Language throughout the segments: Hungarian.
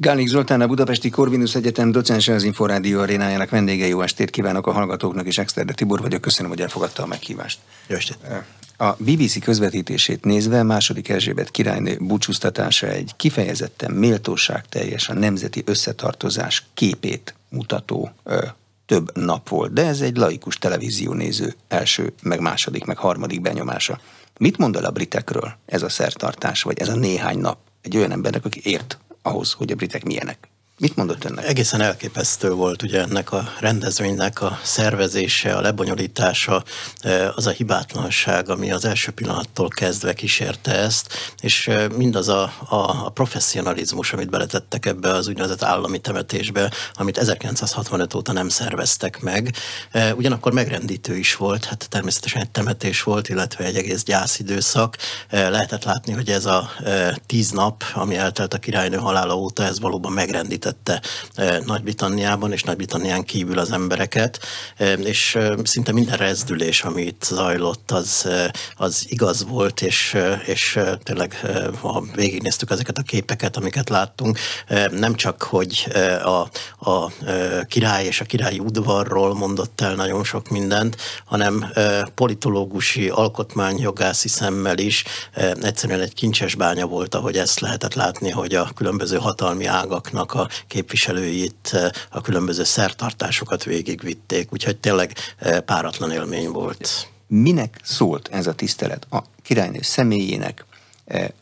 Gálik Zoltán, a Budapesti Corvinus Egyetem docense az Inforádió arénájának vendége. Jó estét kívánok a hallgatóknak, és Exterde Tibor vagyok. Köszönöm, hogy elfogadta a meghívást. Jó estét. A BBC közvetítését nézve második Erzsébet királynő búcsúztatása egy kifejezetten méltóság teljes a nemzeti összetartozás képét mutató ö, több nap volt, de ez egy laikus televízió néző első, meg második, meg harmadik benyomása. Mit mond el a britekről ez a szertartás, vagy ez a néhány nap egy olyan embernek, aki ért ahhoz, hogy a britek milyenek? Mit mondott önnek? Egészen elképesztő volt ugye ennek a rendezvénynek a szervezése, a lebonyolítása, e, az a hibátlanság, ami az első pillanattól kezdve kísérte ezt, és e, mindaz a, a, a professzionalizmus, amit beletettek ebbe az úgynevezett állami temetésbe, amit 1965 óta nem szerveztek meg. E, ugyanakkor megrendítő is volt, hát természetesen egy temetés volt, illetve egy egész gyászidőszak. Lehetett látni, hogy ez a tíz nap, ami eltelt a királynő halála óta, ez valóban megrendített érintette eh, Nagy-Britanniában és Nagy-Britannián kívül az embereket, eh, és eh, szinte minden rezdülés, ami itt zajlott, az, az igaz volt, és, és tényleg ha végignéztük ezeket a képeket, amiket láttunk, nem csak, hogy a, a király és a királyi udvarról mondott el nagyon sok mindent, hanem politológusi, alkotmányjogászi szemmel is egyszerűen egy kincses bánya volt, ahogy ezt lehetett látni, hogy a különböző hatalmi ágaknak a képviselőit, eh, a különböző szertartásokat végigvitték, úgyhogy tényleg eh, páratlan élmény volt. Minek szólt ez a tisztelet? A királynő személyének,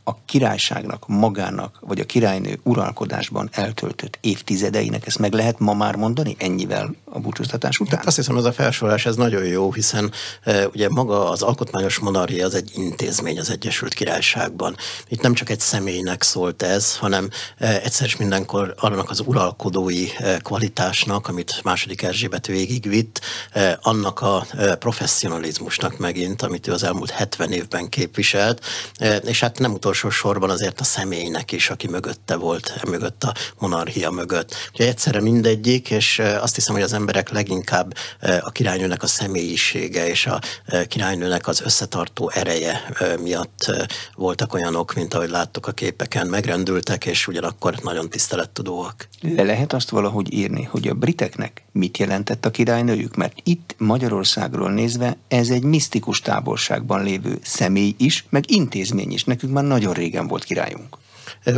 a királyságnak magának, vagy a királynő uralkodásban eltöltött évtizedeinek, ezt meg lehet ma már mondani ennyivel a búcsúztatás után? Hát azt hiszem, ez a felsorolás ez nagyon jó, hiszen e, ugye maga az alkotmányos monarchia az egy intézmény az Egyesült Királyságban. Itt nem csak egy személynek szólt ez, hanem e, egyszer is mindenkor annak az uralkodói e, kvalitásnak, amit második Erzsébet végigvitt, e, annak a e, professzionalizmusnak megint, amit ő az elmúlt 70 évben képviselt, e, és hát nem utolsó sorban azért a személynek is, aki mögötte volt, mögött a monarchia mögött. Ugye egyszerre mindegyik, és azt hiszem, hogy az emberek leginkább a királynőnek a személyisége és a királynőnek az összetartó ereje miatt voltak olyanok, mint ahogy láttuk a képeken, megrendültek, és ugyanakkor nagyon tisztelettudóak. Le lehet azt valahogy írni, hogy a briteknek mit jelentett a királynőjük? Mert itt Magyarországról nézve ez egy misztikus távolságban lévő személy is, meg intézmény is. Nekünk már nagyon régen volt királyunk.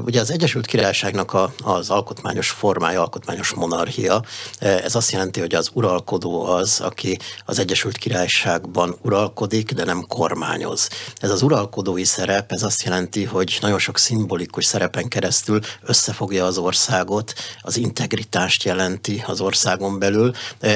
Ugye az Egyesült Királyságnak a, az alkotmányos formája, alkotmányos monarchia, ez azt jelenti, hogy az uralkodó az, aki az Egyesült Királyságban uralkodik, de nem kormányoz. Ez az uralkodói szerep, ez azt jelenti, hogy nagyon sok szimbolikus szerepen keresztül összefogja az országot, az integritást jelenti az országon belül,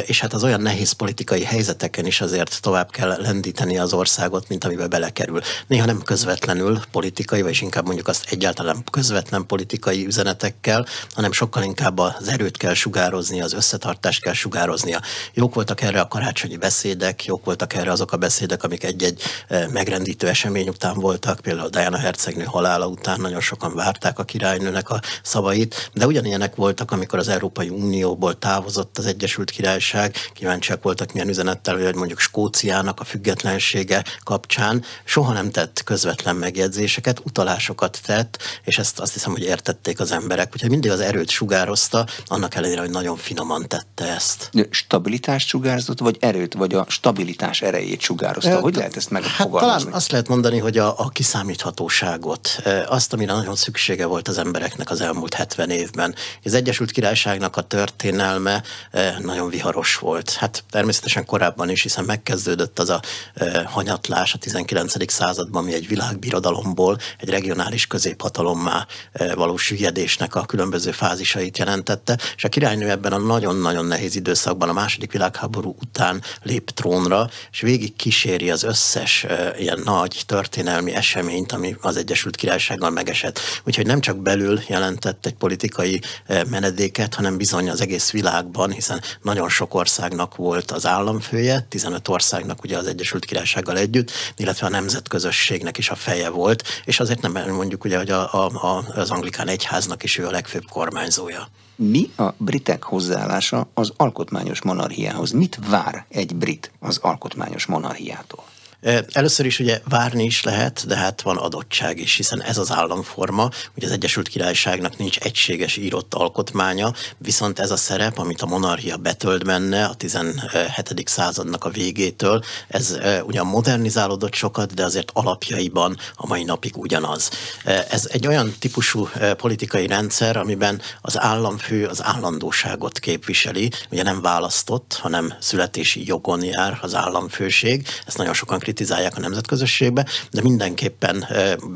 és hát az olyan nehéz politikai helyzeteken is azért tovább kell lendíteni az országot, mint amiben belekerül. Néha nem közvetlenül politikai, vagy inkább mondjuk azt egyáltalán közvetlen politikai üzenetekkel, hanem sokkal inkább az erőt kell sugározni, az összetartást kell sugároznia. Jók voltak erre a karácsonyi beszédek, jók voltak erre azok a beszédek, amik egy-egy eh, megrendítő esemény után voltak, például Diana hercegnő halála után nagyon sokan várták a királynőnek a szavait, de ugyanilyenek voltak, amikor az Európai Unióból távozott az Egyesült Királyság, kíváncsiak voltak milyen üzenettel, hogy mondjuk Skóciának a függetlensége kapcsán soha nem tett közvetlen megjegyzéseket, utalásokat tett, és ezt azt hiszem, hogy értették az emberek. Úgyhogy mindig az erőt sugározta, annak ellenére, hogy nagyon finoman tette ezt. Stabilitást sugárzott, vagy erőt, vagy a stabilitás erejét sugározta? Hogy lehet ezt megfogalmazni? Hát talán azt lehet mondani, hogy a, a kiszámíthatóságot, azt, amire nagyon szüksége volt az embereknek az elmúlt 70 évben. Az Egyesült Királyságnak a történelme nagyon viharos volt. Hát természetesen korábban is, hiszen megkezdődött az a hanyatlás a 19. században, ami egy világbirodalomból egy regionális középhatalommá hatalomá eh, való süllyedésnek a különböző fázisait jelentette, és a királynő ebben a nagyon-nagyon nehéz időszakban a második világháború után lép trónra, és végig kíséri az összes eh, ilyen nagy történelmi eseményt, ami az Egyesült Királysággal megesett. Úgyhogy nem csak belül jelentett egy politikai eh, menedéket, hanem bizony az egész világban, hiszen nagyon sok országnak volt az államfője, 15 országnak ugye az Egyesült Királysággal együtt, illetve a nemzetközösségnek is a feje volt, és azért nem mondjuk ugye, hogy a, a, az anglikán egyháznak is ő a legfőbb kormányzója. Mi a britek hozzáállása az alkotmányos monarchiához? Mit vár egy brit az alkotmányos monarchiától? Először is ugye várni is lehet, de hát van adottság is, hiszen ez az államforma, hogy az Egyesült Királyságnak nincs egységes írott alkotmánya, viszont ez a szerep, amit a monarchia betölt benne a 17. századnak a végétől, ez ugyan modernizálódott sokat, de azért alapjaiban a mai napig ugyanaz. Ez egy olyan típusú politikai rendszer, amiben az államfő az állandóságot képviseli, ugye nem választott, hanem születési jogon jár az államfőség, ezt nagyon sokan kritizálják a nemzetközösségbe, de mindenképpen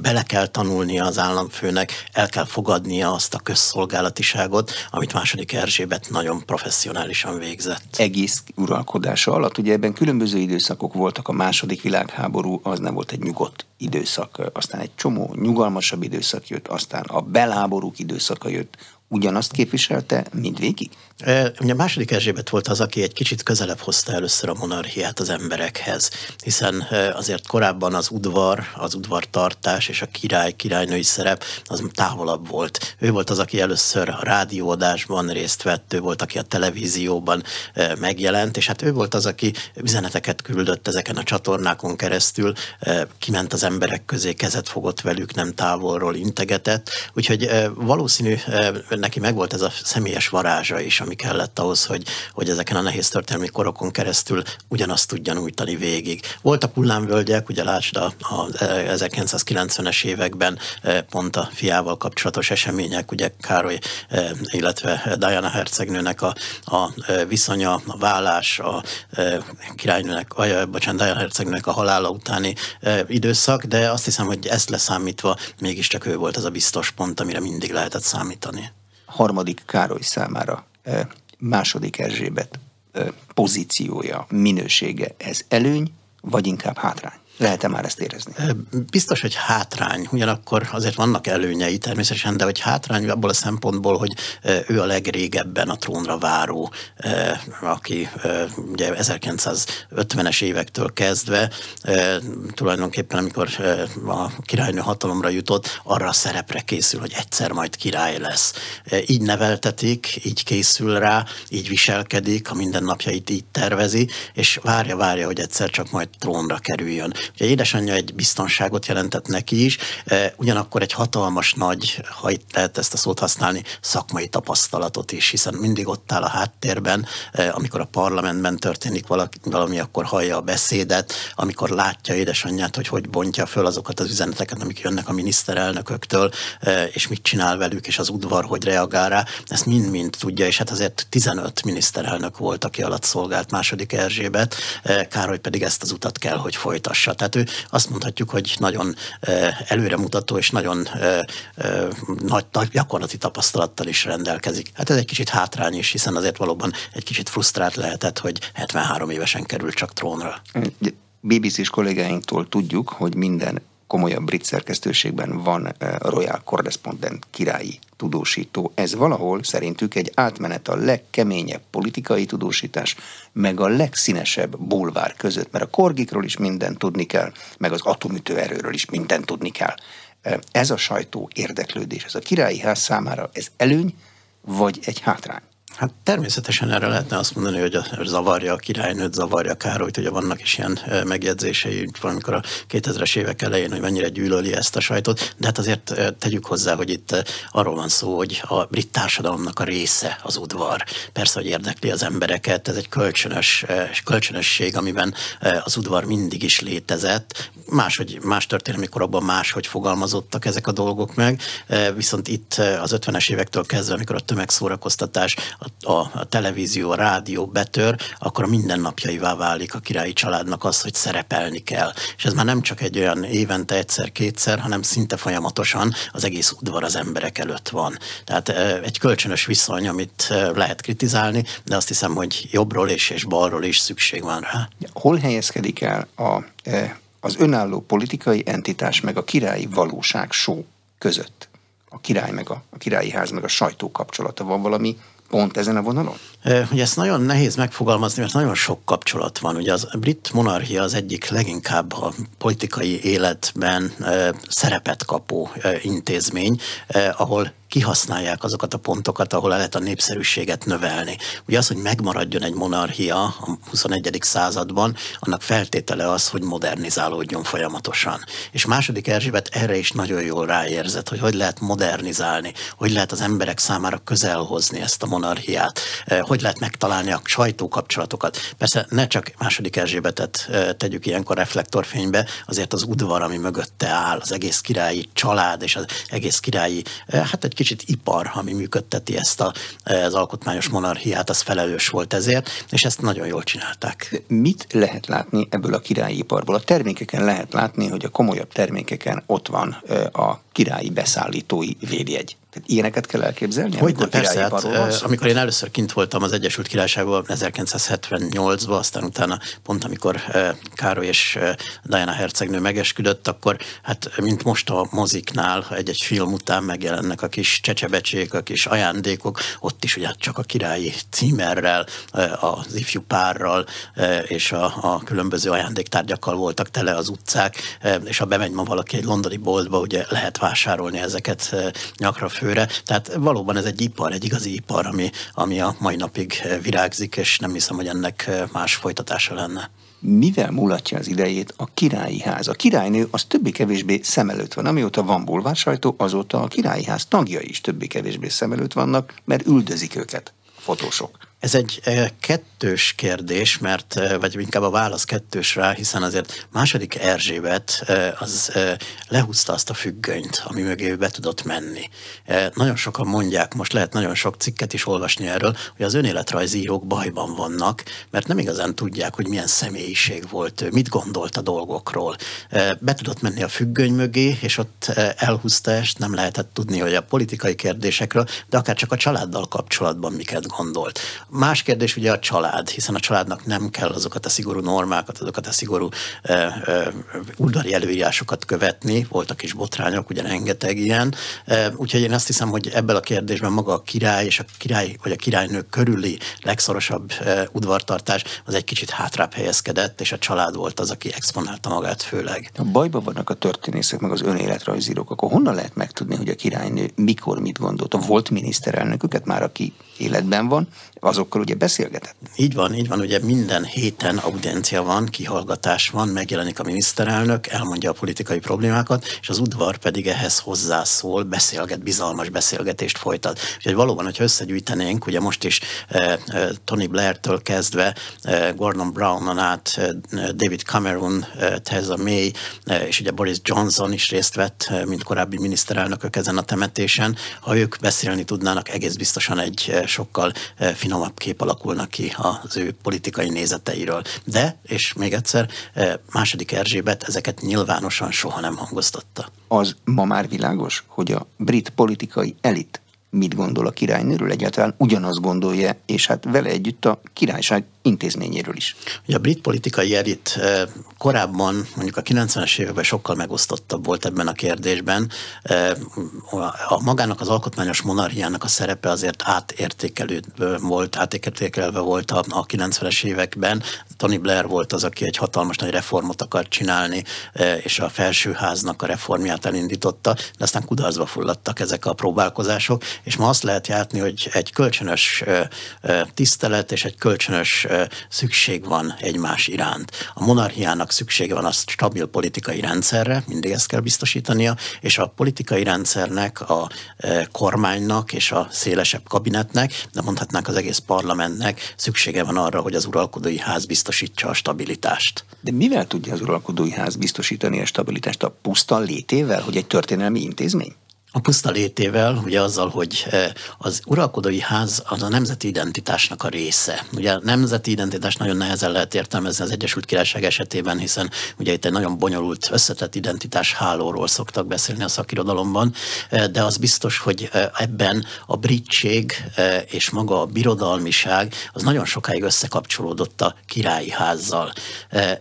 bele kell tanulnia az államfőnek, el kell fogadnia azt a közszolgálatiságot, amit második Erzsébet nagyon professzionálisan végzett. Egész uralkodása alatt, ugye ebben különböző időszakok voltak, a második világháború az nem volt egy nyugodt időszak, aztán egy csomó nyugalmasabb időszak jött, aztán a beláborúk időszaka jött, ugyanazt képviselte mindvégig? Ugye második Erzsébet volt az, aki egy kicsit közelebb hozta először a monarchiát az emberekhez, hiszen azért korábban az udvar, az udvartartás és a király, királynői szerep az távolabb volt. Ő volt az, aki először a rádióadásban részt vett, ő volt, aki a televízióban megjelent, és hát ő volt az, aki üzeneteket küldött ezeken a csatornákon keresztül, kiment az emberek közé, kezet fogott velük, nem távolról integetett, úgyhogy valószínű neki megvolt ez a személyes varázsa is, ami kellett ahhoz, hogy, hogy ezeken a nehéz történelmi korokon keresztül ugyanazt tudja nyújtani végig. Voltak hullámvölgyek, ugye lásd a, a 1990-es években e, pont a fiával kapcsolatos események, ugye Károly, e, illetve Diana hercegnőnek a, a e, viszonya, a vállás, a királynőnek, vagy bocsánat, Diana hercegnőnek a halála utáni időszak, de azt hiszem, hogy ezt leszámítva mégiscsak ő volt az a biztos pont, amire mindig lehetett számítani harmadik Károly számára második Erzsébet pozíciója, minősége, ez előny, vagy inkább hátrány? Lehet-e már ezt érezni? Biztos, hogy hátrány. Ugyanakkor azért vannak előnyei természetesen, de hogy hátrány abból a szempontból, hogy ő a legrégebben a trónra váró, aki ugye 1950-es évektől kezdve tulajdonképpen, amikor a királynő hatalomra jutott, arra a szerepre készül, hogy egyszer majd király lesz. Így neveltetik, így készül rá, így viselkedik, a mindennapjait így tervezi, és várja, várja, hogy egyszer csak majd trónra kerüljön. Ugye édesanyja egy biztonságot jelentett neki is, e, ugyanakkor egy hatalmas nagy, ha itt lehet ezt a szót használni, szakmai tapasztalatot is, hiszen mindig ott áll a háttérben, e, amikor a parlamentben történik valaki, valami, akkor hallja a beszédet, amikor látja édesanyját, hogy hogy bontja föl azokat az üzeneteket, amik jönnek a miniszterelnököktől, e, és mit csinál velük, és az udvar hogy reagál rá, ezt mind-mind tudja, és hát azért 15 miniszterelnök volt, aki alatt szolgált második Erzsébet, Károly pedig ezt az utat kell, hogy folytassa. Tehát ő azt mondhatjuk, hogy nagyon előremutató és nagyon nagy, nagy gyakorlati tapasztalattal is rendelkezik. Hát ez egy kicsit hátrány is, hiszen azért valóban egy kicsit frusztrált lehetett, hogy 73 évesen került csak trónra. BBC-s kollégáinktól tudjuk, hogy minden komolyabb brit szerkesztőségben van Royal Correspondent királyi tudósító. Ez valahol szerintük egy átmenet a legkeményebb politikai tudósítás, meg a legszínesebb bulvár között, mert a korgikról is mindent tudni kell, meg az atomütő erőről is mindent tudni kell. Ez a sajtó érdeklődés, ez a királyi ház számára ez előny, vagy egy hátrány? Hát természetesen erre lehetne azt mondani, hogy zavarja a királynőt, zavarja Károlyt, ugye vannak is ilyen megjegyzései, valamikor a 2000-es évek elején, hogy mennyire gyűlöli ezt a sajtot, de hát azért tegyük hozzá, hogy itt arról van szó, hogy a brit társadalomnak a része az udvar. Persze, hogy érdekli az embereket, ez egy kölcsönös, kölcsönösség, amiben az udvar mindig is létezett. Máshogy, más történelmi korokban máshogy fogalmazottak ezek a dolgok meg, viszont itt az 50-es évektől kezdve, amikor a tömegszórakoztatás, a, a televízió, a rádió betör, akkor a mindennapjaivá válik a királyi családnak az, hogy szerepelni kell. És ez már nem csak egy olyan évente egyszer-kétszer, hanem szinte folyamatosan az egész udvar az emberek előtt van. Tehát egy kölcsönös viszony, amit lehet kritizálni, de azt hiszem, hogy jobbról és, és balról is szükség van rá. Hol helyezkedik el a, az önálló politikai entitás meg a királyi valóság só között? A király meg a, a királyi ház meg a sajtó kapcsolata van valami pont ezen a vonalon? Ugye ezt nagyon nehéz megfogalmazni, mert nagyon sok kapcsolat van. Ugye az brit monarchia az egyik leginkább a politikai életben szerepet kapó intézmény, ahol kihasználják azokat a pontokat, ahol lehet a népszerűséget növelni. Ugye az, hogy megmaradjon egy monarchia a 21. században, annak feltétele az, hogy modernizálódjon folyamatosan. És második Erzsébet erre is nagyon jól ráérzett, hogy hogy lehet modernizálni, hogy lehet az emberek számára közelhozni ezt a monarchiát, eh, hogy lehet megtalálni a sajtókapcsolatokat. Persze ne csak második Erzsébetet eh, tegyük ilyenkor reflektorfénybe, azért az udvar, ami mögötte áll, az egész királyi család és az egész királyi, eh, hát egy kicsit ipar, ami működteti ezt a, az alkotmányos monarchiát, az felelős volt ezért, és ezt nagyon jól csinálták. Mit lehet látni ebből a királyi iparból? A termékeken lehet látni, hogy a komolyabb termékeken ott van a királyi beszállítói védjegy. Tehát ilyeneket kell elképzelni? Hogy nem, persze, hát, amikor én először kint voltam az Egyesült Királyságban 1978-ban, aztán utána pont amikor Károly és Diana hercegnő megesküdött, akkor hát mint most a moziknál egy-egy film után megjelennek a kis csecsebecsék, a kis ajándékok, ott is ugye csak a királyi címerrel, az ifjú párral és a, a különböző ajándéktárgyakkal voltak tele az utcák, és ha bemegy ma valaki egy londoni boltba, ugye lehet vásárolni ezeket nyakra fő főre. Tehát valóban ez egy ipar, egy igazi ipar, ami, ami a mai napig virágzik, és nem hiszem, hogy ennek más folytatása lenne mivel mulatja az idejét a királyi ház. A királynő az többé-kevésbé szem előtt van. Amióta van bulvársajtó, azóta a királyi ház tagjai is többé-kevésbé szem előtt vannak, mert üldözik őket fotósok. Ez egy kettős kérdés, mert, vagy inkább a válasz kettős rá, hiszen azért második Erzsébet az lehúzta azt a függönyt, ami mögé be tudott menni. Nagyon sokan mondják, most lehet nagyon sok cikket is olvasni erről, hogy az önéletrajzírók bajban vannak, mert nem igazán tudják, hogy milyen személyiség volt, mit gondolt a dolgokról. Be tudott menni a függöny mögé, és ott elhúzta est, nem lehetett tudni, hogy a politikai kérdésekről, de akár csak a családdal kapcsolatban miket gondolt. Más kérdés ugye a család, hiszen a családnak nem kell azokat a szigorú normákat, azokat a szigorú udvari előírásokat követni, voltak is botrányok, ugye rengeteg ilyen, uh, úgyhogy én azt hiszem, hogy ebből a kérdésben maga a király és a király vagy a királynő körüli legszorosabb uh, udvartartás az egy kicsit hátrább helyezkedett, és a család volt az, aki exponálta magát főleg. A bajban vannak a történészek, meg az önéletrajzírók, akkor honnan lehet megtudni, hogy a királynő mikor mit gondolt? A volt miniszterelnöküket már, aki életben van, azokkal ugye beszélgetett? Így van, így van, ugye minden héten audiencia van, kihallgatás van, megjelenik a miniszterelnök, elmondja a politikai problémákat, és az udvar pedig ehhez hozzászól, beszélget, bizalmas beszélgetést folytat. Úgyhogy valóban, hogyha összegyűjtenénk, ugye most is eh, eh, Tony Blair-től kezdve eh, Gordon Brownon át eh, David Cameron, eh, Theresa May eh, és ugye Boris Johnson is részt vett, mint korábbi miniszterelnökök ezen a temetésen. Ha ők beszélni tudnának, egész biztosan egy sokkal finomabb kép alakulnak ki az ő politikai nézeteiről. De, és még egyszer, eh, második Erzsébet ezeket nyilvánosan soha nem hangoztatta. Az ma már világos, hogy a brit politikai elit mit gondol a királynőről, egyáltalán ugyanazt gondolja, és hát vele együtt a királyság intézményéről is. Ugye a brit politikai elit eh, korábban, mondjuk a 90-es években sokkal megosztottabb volt ebben a kérdésben. Eh, a magának az alkotmányos monarchiának a szerepe azért átértékelő volt, átértékelve volt a, a 90-es években. Tony Blair volt az, aki egy hatalmas nagy reformot akart csinálni, eh, és a felsőháznak a reformját elindította, de aztán kudarcba fulladtak ezek a próbálkozások, és ma azt lehet játni, hogy egy kölcsönös tisztelet és egy kölcsönös szükség van egymás iránt. A monarchiának szüksége van a stabil politikai rendszerre, mindig ezt kell biztosítania, és a politikai rendszernek, a kormánynak és a szélesebb kabinetnek, de mondhatnánk az egész parlamentnek szüksége van arra, hogy az uralkodói ház biztosítsa a stabilitást. De mivel tudja az uralkodói ház biztosítani a stabilitást? A puszta létével, hogy egy történelmi intézmény? A puszta létével, ugye azzal, hogy eh, az uralkodói ház az a nemzeti identitásnak a része. Ugye a nemzeti identitás nagyon nehezen lehet értelmezni az Egyesült Királyság esetében, hiszen ugye itt egy nagyon bonyolult, összetett identitás hálóról szoktak beszélni a szakirodalomban, eh, de az biztos, hogy eh, ebben a britség és maga a birodalmiság az nagyon sokáig összekapcsolódott a királyi házzal.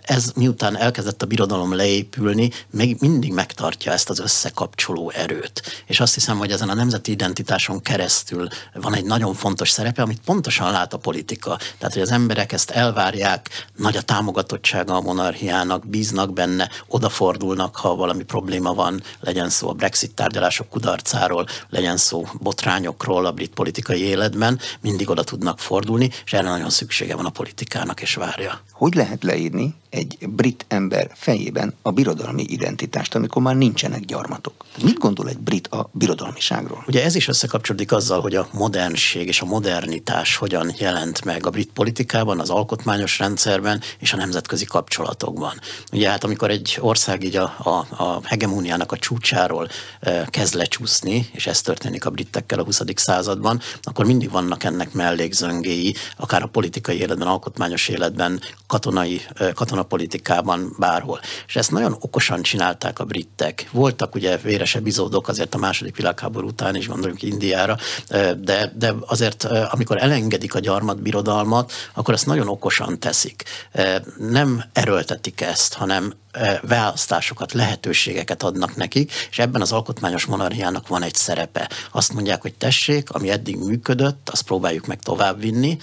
Ez miután elkezdett a birodalom leépülni, még mindig megtartja ezt az összekapcsoló erőt és azt hiszem, hogy ezen a nemzeti identitáson keresztül van egy nagyon fontos szerepe, amit pontosan lát a politika. Tehát, hogy az emberek ezt elvárják, nagy a támogatottsága a monarchiának, bíznak benne, odafordulnak, ha valami probléma van, legyen szó a Brexit tárgyalások kudarcáról, legyen szó botrányokról a brit politikai életben, mindig oda tudnak fordulni, és erre nagyon szüksége van a politikának, és várja. Hogy lehet leírni egy brit ember fejében a birodalmi identitást, amikor már nincsenek gyarmatok? Mit gondol egy brit a birodalmiságról? Ugye ez is összekapcsolódik azzal, hogy a modernség és a modernitás hogyan jelent meg a brit politikában, az alkotmányos rendszerben és a nemzetközi kapcsolatokban. Ugye hát amikor egy ország így a, a, a hegemóniának a csúcsáról e, kezd lecsúszni, és ez történik a britekkel a 20. században, akkor mindig vannak ennek mellékzöngéi, akár a politikai életben, alkotmányos életben, katonai, e, katonapolitikában, bárhol. És ezt nagyon okosan csinálták a britek. Voltak ugye véres epizódok azért a második világháború után is, gondoljunk Indiára, de, de azért amikor elengedik a gyarmatbirodalmat, akkor ezt nagyon okosan teszik. Nem erőltetik ezt, hanem választásokat, lehetőségeket adnak nekik, és ebben az alkotmányos monarchiának van egy szerepe. Azt mondják, hogy tessék, ami eddig működött, azt próbáljuk meg továbbvinni,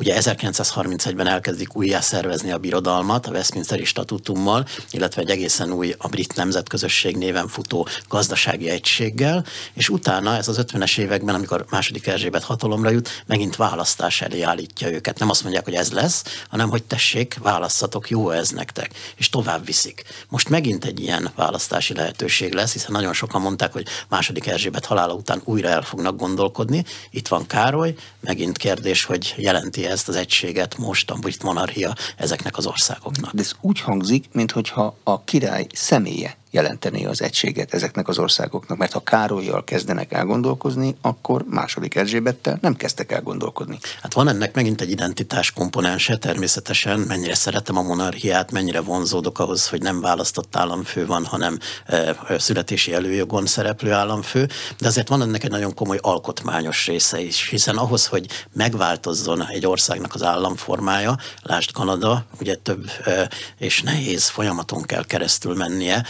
Ugye 1931-ben elkezdik újjá szervezni a birodalmat a Westminsteri statutummal, illetve egy egészen új a brit nemzetközösség néven futó gazdasági egységgel, és utána ez az 50-es években, amikor második Erzsébet hatalomra jut, megint választás elé állítja őket. Nem azt mondják, hogy ez lesz, hanem hogy tessék, választatok, jó ez nektek, és tovább viszik. Most megint egy ilyen választási lehetőség lesz, hiszen nagyon sokan mondták, hogy második Erzsébet halála után újra el fognak gondolkodni. Itt van Károly, megint kérdés, hogy jelenti ezt az egységet most a brit monarchia ezeknek az országoknak. De ez úgy hangzik, mintha a király személye jelenteni az egységet ezeknek az országoknak, mert ha Károlyjal kezdenek elgondolkozni, akkor második Erzsébettel nem kezdtek el gondolkodni. Hát van ennek megint egy identitás komponense, természetesen mennyire szeretem a monarchiát, mennyire vonzódok ahhoz, hogy nem választott államfő van, hanem e, születési előjogon szereplő államfő, de azért van ennek egy nagyon komoly alkotmányos része is, hiszen ahhoz, hogy megváltozzon egy országnak az államformája, lásd Kanada, ugye több e, és nehéz folyamaton kell keresztül mennie,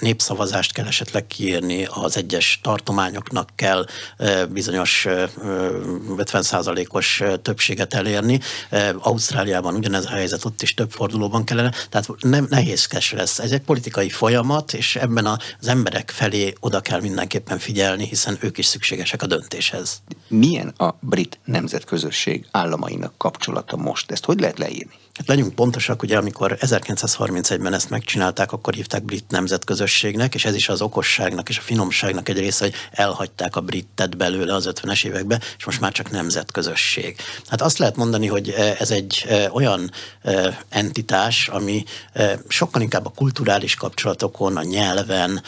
népszavazást kell esetleg kiírni, az egyes tartományoknak kell bizonyos 50%-os többséget elérni. Ausztráliában ugyanez a helyzet, ott is több fordulóban kellene, tehát nem nehézkes lesz. Ez egy politikai folyamat, és ebben az emberek felé oda kell mindenképpen figyelni, hiszen ők is szükségesek a döntéshez. Milyen a brit nemzetközösség államainak kapcsolata most? Ezt hogy lehet leírni? Hát legyünk pontosak, ugye amikor 1931-ben ezt megcsinálták, akkor hívták brit nemzetközösségnek, és ez is az okosságnak és a finomságnak egy része, hogy elhagyták a britet belőle az 50-es évekbe, és most már csak nemzetközösség. Hát azt lehet mondani, hogy e, ez egy e, olyan e, entitás, ami sokkal inkább a kulturális kapcsolatokon, a nyelven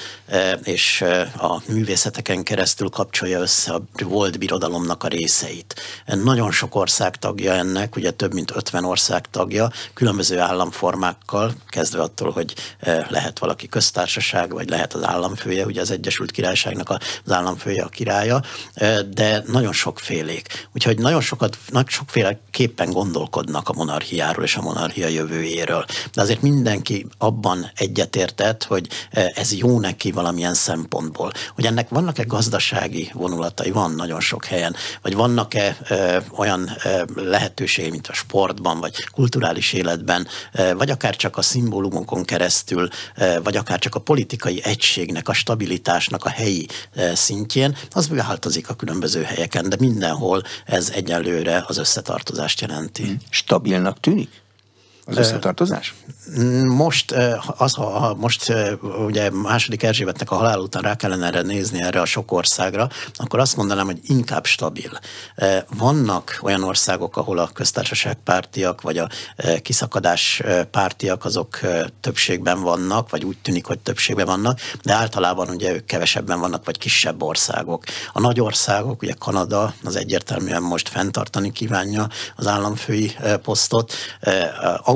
és a művészeteken keresztül kapcsolja össze a volt birodalomnak a részeit. Nagyon sok ország tagja ennek, ugye több mint 50 ország tagja, tagja, különböző államformákkal, kezdve attól, hogy eh, lehet valaki köztársaság, vagy lehet az államfője, ugye az Egyesült Királyságnak az államfője a királya, eh, de nagyon sokfélék. Úgyhogy nagyon sokat, nagy sokféleképpen gondolkodnak a monarchiáról és a monarchia jövőjéről. De azért mindenki abban egyetértett, hogy eh, ez jó neki valamilyen szempontból. Hogy ennek vannak-e gazdasági vonulatai? Van nagyon sok helyen. Vagy vannak-e olyan lehetőségei, mint a sportban, vagy kulturális kulturális életben, eh, vagy akár csak a szimbólumokon keresztül, eh, vagy akár csak a politikai egységnek, a stabilitásnak a helyi eh, szintjén, az változik a különböző helyeken, de mindenhol ez egyelőre az összetartozást jelenti. Stabilnak tűnik? Az összetartozás? Most, az, ha most ugye második Erzsébetnek a halál után rá kellene erre nézni erre a sok országra, akkor azt mondanám, hogy inkább stabil. Vannak olyan országok, ahol a köztársaság pártiak, vagy a kiszakadás pártiak, azok többségben vannak, vagy úgy tűnik, hogy többségben vannak, de általában ugye ők kevesebben vannak, vagy kisebb országok. A nagy országok, ugye Kanada az egyértelműen most fenntartani kívánja az államfői posztot,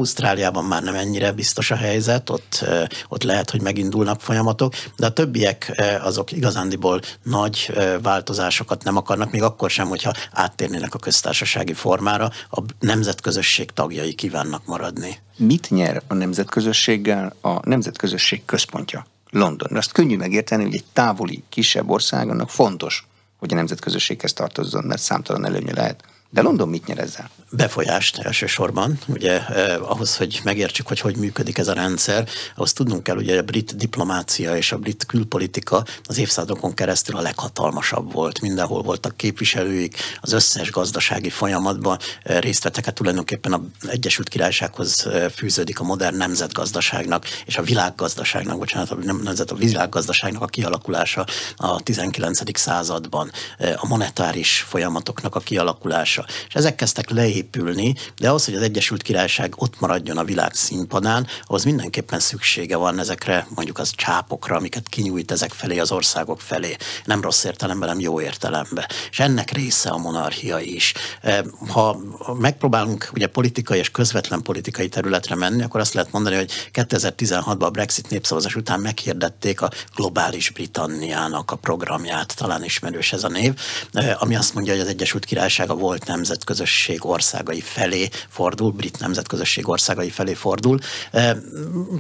Ausztráliában már nem ennyire biztos a helyzet, ott, ott lehet, hogy megindulnak folyamatok, de a többiek azok igazándiból nagy változásokat nem akarnak, még akkor sem, hogyha áttérnének a köztársasági formára, a nemzetközösség tagjai kívánnak maradni. Mit nyer a nemzetközösséggel a nemzetközösség központja? London. Azt könnyű megérteni, hogy egy távoli, kisebb ország annak fontos, hogy a nemzetközösséghez tartozzon, mert számtalan előnye lehet. De London mit nyer ezzel? befolyást elsősorban, ugye eh, ahhoz, hogy megértsük, hogy hogy működik ez a rendszer, ahhoz tudnunk kell, hogy a brit diplomácia és a brit külpolitika az évszázadokon keresztül a leghatalmasabb volt. Mindenhol voltak képviselőik, az összes gazdasági folyamatban eh, részt vettek, hát tulajdonképpen az Egyesült Királysághoz eh, fűződik a modern nemzetgazdaságnak és a világgazdaságnak, bocsánat, a nemzet a világgazdaságnak a kialakulása a 19. században, eh, a monetáris folyamatoknak a kialakulása. És ezek kezdtek leépülni épülni, de ahhoz, hogy az Egyesült Királyság ott maradjon a világ színpadán, ahhoz mindenképpen szüksége van ezekre, mondjuk az csápokra, amiket kinyújt ezek felé, az országok felé. Nem rossz értelemben, nem jó értelemben. És ennek része a monarchia is. E, ha megpróbálunk ugye politikai és közvetlen politikai területre menni, akkor azt lehet mondani, hogy 2016-ban a Brexit népszavazás után meghirdették a globális Britanniának a programját, talán ismerős ez a név, e, ami azt mondja, hogy az Egyesült Királyság a volt nemzetközösség ország országai felé fordul, brit nemzetközösség országai felé fordul.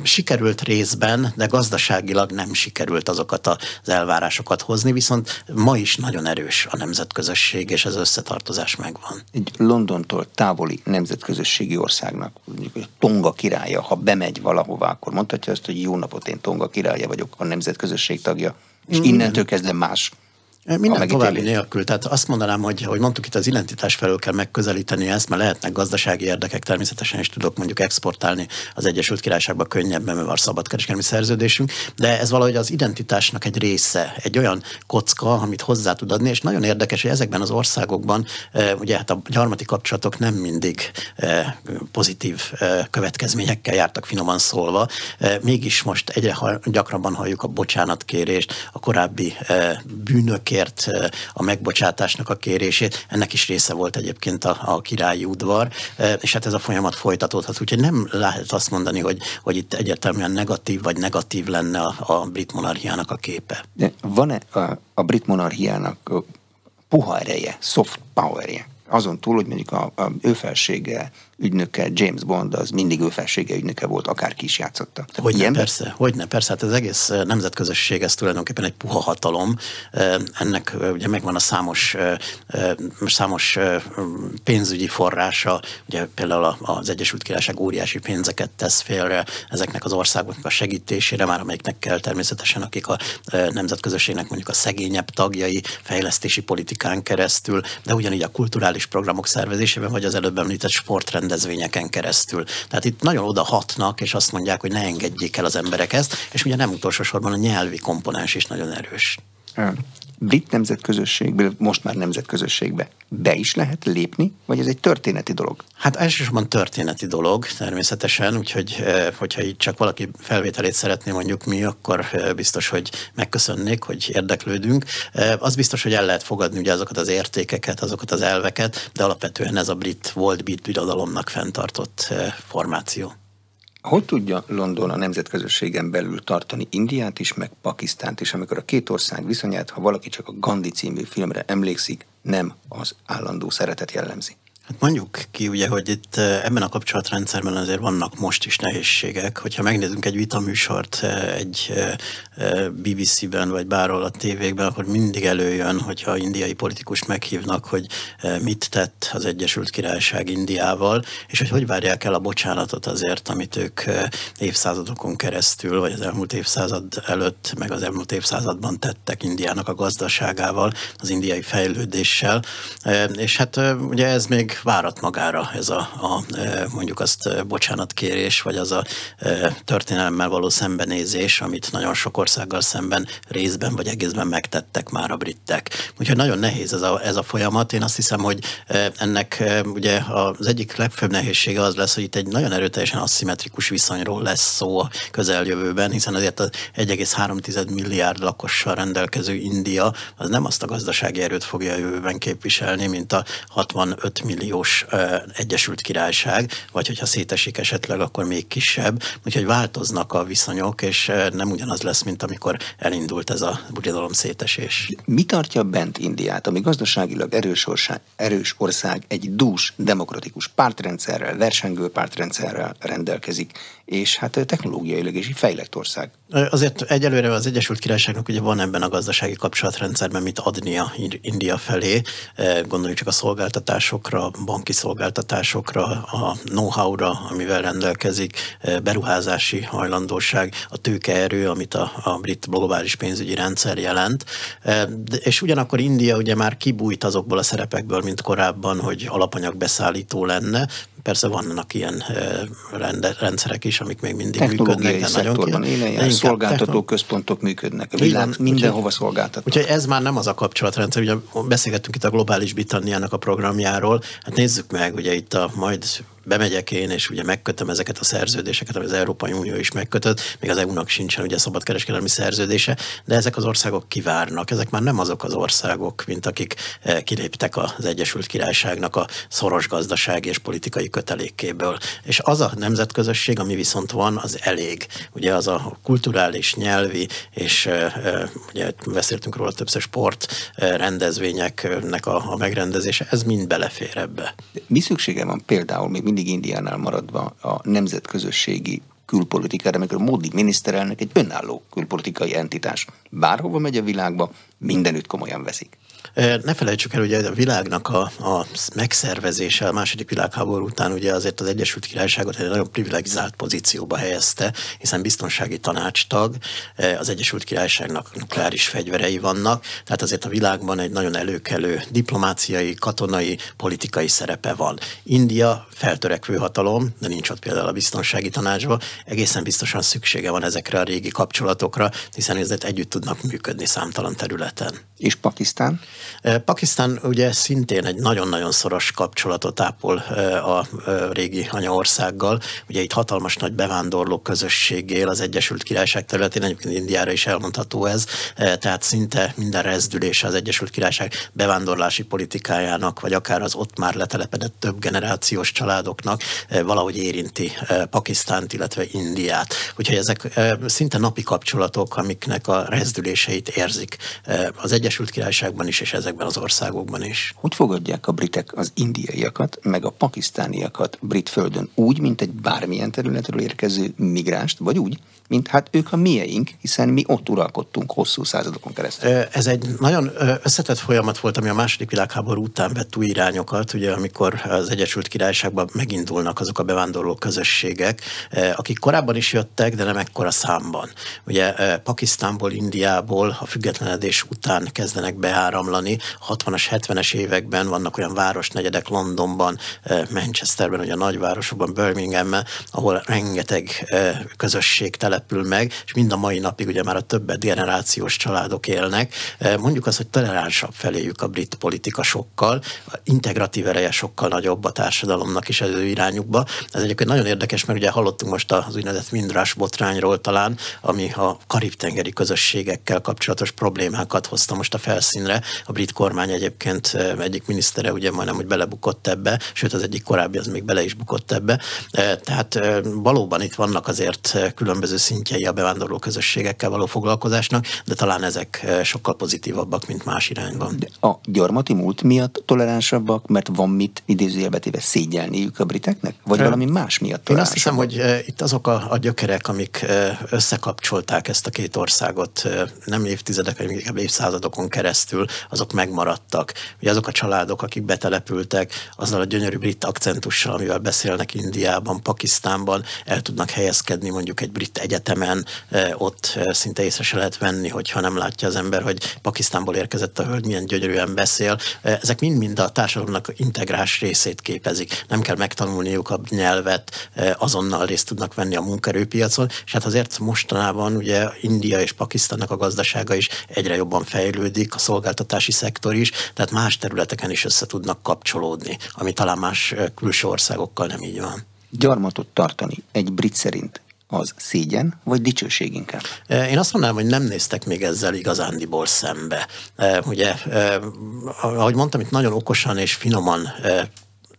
Sikerült részben, de gazdaságilag nem sikerült azokat az elvárásokat hozni, viszont ma is nagyon erős a nemzetközösség, és ez összetartozás megvan. Egy Londontól távoli nemzetközösségi országnak, mondjuk a Tonga királya, ha bemegy valahova, akkor mondhatja azt, hogy jó napot, én Tonga királya vagyok, a nemzetközösség tagja, és innentől kezdve más minden további nélkül. Tehát azt mondanám, hogy, hogy mondtuk itt az identitás felől kell megközelíteni ezt, mert lehetnek gazdasági érdekek, természetesen is tudok mondjuk exportálni az Egyesült Királyságba könnyebben, mert van szabadkereskedelmi szerződésünk, de ez valahogy az identitásnak egy része, egy olyan kocka, amit hozzá tud adni, és nagyon érdekes, hogy ezekben az országokban ugye hát a gyarmati kapcsolatok nem mindig pozitív következményekkel jártak finoman szólva, mégis most egyre gyakrabban halljuk a bocsánatkérést, a korábbi bűnök kért a megbocsátásnak a kérését. Ennek is része volt egyébként a, a királyi udvar, és hát ez a folyamat folytatódhat. Úgyhogy nem lehet azt mondani, hogy, hogy itt egyértelműen negatív vagy negatív lenne a, a brit monarchiának a képe. Van-e a, a brit monarchiának puha ereje, soft power-je? Azon túl, hogy mondjuk a, a ő felsége ügynöke, James Bond, az mindig ő felsége ügynöke volt, akár is játszotta. Hogyne, ilyen? persze, hogyne, persze, hát az egész nemzetközösség, ez tulajdonképpen egy puha hatalom, ennek ugye megvan a számos, számos pénzügyi forrása, ugye például az Egyesült Királyság óriási pénzeket tesz félre ezeknek az országoknak a segítésére, már amelyiknek kell természetesen, akik a nemzetközösségnek mondjuk a szegényebb tagjai fejlesztési politikán keresztül, de ugyanígy a kulturális programok szervezésében, vagy az előbb említett sportrend rendezvényeken keresztül. Tehát itt nagyon oda hatnak, és azt mondják, hogy ne engedjék el az emberek ezt, és ugye nem utolsó sorban a nyelvi komponens is nagyon erős brit nemzetközösségbe, most már nemzetközösségbe be is lehet lépni, vagy ez egy történeti dolog? Hát elsősorban történeti dolog, természetesen, úgyhogy eh, hogyha itt csak valaki felvételét szeretné mondjuk mi, akkor eh, biztos, hogy megköszönnék, hogy érdeklődünk. Eh, az biztos, hogy el lehet fogadni ugye azokat az értékeket, azokat az elveket, de alapvetően ez a brit volt brit birodalomnak fenntartott formáció. Hogy tudja London a nemzetközösségen belül tartani Indiát is, meg Pakisztánt is, amikor a két ország viszonyát, ha valaki csak a Gandhi című filmre emlékszik, nem az állandó szeretet jellemzi? Hát mondjuk ki ugye, hogy itt eh, ebben a kapcsolatrendszerben azért vannak most is nehézségek. Hogyha megnézzünk egy vitaműsort eh, egy eh, BBC-ben vagy bárhol a tévékben, akkor mindig előjön, hogyha indiai politikus meghívnak, hogy mit tett az Egyesült Királyság Indiával, és hogy hogy várják el a bocsánatot azért, amit ők évszázadokon keresztül, vagy az elmúlt évszázad előtt, meg az elmúlt évszázadban tettek Indiának a gazdaságával, az indiai fejlődéssel. És hát ugye ez még várat magára ez a, a e, mondjuk azt e, bocsánatkérés, vagy az a e, történelemmel való szembenézés, amit nagyon sok országgal szemben részben vagy egészben megtettek már a britek. Úgyhogy nagyon nehéz ez a, ez a folyamat. Én azt hiszem, hogy ennek ugye az egyik legfőbb nehézsége az lesz, hogy itt egy nagyon erőteljesen aszimmetrikus viszonyról lesz szó a közeljövőben, hiszen azért az 1,3 milliárd lakossal rendelkező India az nem azt a gazdasági erőt fogja a jövőben képviselni, mint a 65 milliárd milliós Egyesült Királyság, vagy hogyha szétesik esetleg, akkor még kisebb. Úgyhogy változnak a viszonyok, és nem ugyanaz lesz, mint amikor elindult ez a buridalom szétesés. Mi tartja bent Indiát, ami gazdaságilag erős ország, erős ország egy dús, demokratikus pártrendszerrel, versengő pártrendszerrel rendelkezik, és hát technológiailag is fejlett ország. Azért egyelőre az Egyesült Királyságnak ugye van ebben a gazdasági kapcsolatrendszerben mit adnia India felé. Gondoljuk csak a szolgáltatásokra, banki szolgáltatásokra, a know-how-ra, amivel rendelkezik, beruházási hajlandóság, a tőkeerő, amit a, a brit globális pénzügyi rendszer jelent. És ugyanakkor India ugye már kibújt azokból a szerepekből, mint korábban, hogy alapanyagbeszállító lenne, Persze vannak ilyen rendszerek is, amik még mindig működnek. De szektorban nagyon élen jár, szolgáltató technol... központok működnek. A világ van, mindenhova szolgáltatnak. Úgyhogy ez már nem az a kapcsolatrendszer. Ugye beszélgettünk itt a Globális Britanniának a programjáról. Hát nézzük meg, ugye itt a majd bemegyek én, és ugye megkötöm ezeket a szerződéseket, amit az Európai Unió is megkötött, még az EU-nak sincsen ugye szabadkereskedelmi szerződése, de ezek az országok kivárnak, ezek már nem azok az országok, mint akik eh, kiléptek az Egyesült Királyságnak a szoros gazdasági és politikai kötelékéből. És az a nemzetközösség, ami viszont van, az elég. Ugye az a kulturális, nyelvi, és eh, eh, ugye beszéltünk róla többször sport rendezvényeknek a, megrendezése, ez mind belefér ebbe. Mi szüksége van például még mindig Indiánál maradva a nemzetközösségi külpolitikára, amikor Modi miniszterelnök egy önálló külpolitikai entitás. Bárhova megy a világba, mindenütt komolyan veszik. Ne felejtsük el, hogy a világnak a, a megszervezése a második világháború után ugye azért az Egyesült Királyságot egy nagyon privilegizált pozícióba helyezte, hiszen biztonsági tanácstag, az Egyesült Királyságnak nukleáris fegyverei vannak, tehát azért a világban egy nagyon előkelő diplomáciai, katonai, politikai szerepe van. India feltörekvő hatalom, de nincs ott például a biztonsági tanácsban, egészen biztosan szüksége van ezekre a régi kapcsolatokra, hiszen ezért együtt tudnak működni számtalan területen. És Pakisztán? Pakisztán ugye szintén egy nagyon-nagyon szoros kapcsolatot ápol a régi anyaországgal. Ugye itt hatalmas nagy bevándorló közösség él az Egyesült Királyság területén, egyébként Indiára is elmondható ez, tehát szinte minden rezdülés az Egyesült Királyság bevándorlási politikájának, vagy akár az ott már letelepedett több generációs családoknak valahogy érinti Pakisztánt, illetve Indiát. Úgyhogy ezek szinte napi kapcsolatok, amiknek a rezdüléseit érzik az Egyesült Királyságban is, és ezekben az országokban is. Hogy fogadják a britek az indiaiakat, meg a pakisztániakat brit földön? Úgy, mint egy bármilyen területről érkező migránst, vagy úgy, mint hát ők a mieink, hiszen mi ott uralkodtunk hosszú századokon keresztül. Ez egy nagyon összetett folyamat volt, ami a második világháború után vett új irányokat, ugye amikor az Egyesült Királyságban megindulnak azok a bevándorló közösségek, akik korábban is jöttek, de nem ekkora számban. Ugye Pakisztánból, Indiából a függetlenedés után kezdenek beáramlani. 60-as, 70-es években vannak olyan városnegyedek Londonban, Manchesterben, ugye a nagyvárosokban, Birminghamben, ahol rengeteg közösség tele települ meg, és mind a mai napig ugye már a többet generációs családok élnek. E, mondjuk azt, hogy toleránsabb feléjük a brit politika sokkal, integratív ereje sokkal nagyobb a társadalomnak is az ő irányukba. Ez egyébként nagyon érdekes, mert ugye hallottunk most az úgynevezett Windrush botrányról talán, ami a karib-tengeri közösségekkel kapcsolatos problémákat hozta most a felszínre. A brit kormány egyébként e, egyik minisztere ugye majdnem, hogy belebukott ebbe, sőt az egyik korábbi az még bele is bukott ebbe. E, tehát valóban itt vannak azért különböző szintjei a bevándorló közösségekkel való foglalkozásnak, de talán ezek eh, sokkal pozitívabbak, mint más irányban. De a gyarmati múlt miatt toleránsabbak, mert van mit idézőjelbetéve szégyelniük a briteknek? Vagy Ö, valami más miatt Én azt hiszem, hogy eh, itt azok a, a gyökerek, amik eh, összekapcsolták ezt a két országot nem évtizedek, hanem inkább évszázadokon keresztül, azok megmaradtak. Ugye azok a családok, akik betelepültek, azzal a gyönyörű brit akcentussal, amivel beszélnek Indiában, Pakisztánban, el tudnak helyezkedni mondjuk egy brit egy egyetemen ott szinte észre se lehet venni, hogyha nem látja az ember, hogy Pakisztánból érkezett a hölgy, milyen gyönyörűen beszél. Ezek mind-mind a társadalomnak integrás részét képezik. Nem kell megtanulniuk a nyelvet, azonnal részt tudnak venni a munkerőpiacon, és hát azért mostanában ugye India és Pakisztánnak a gazdasága is egyre jobban fejlődik, a szolgáltatási szektor is, tehát más területeken is össze tudnak kapcsolódni, ami talán más külső országokkal nem így van. Gyarmatot tartani egy brit szerint az szégyen vagy dicsőség inkább? E, én azt mondanám, hogy nem néztek még ezzel igazándiból szembe. E, ugye, e, ahogy mondtam, itt nagyon okosan és finoman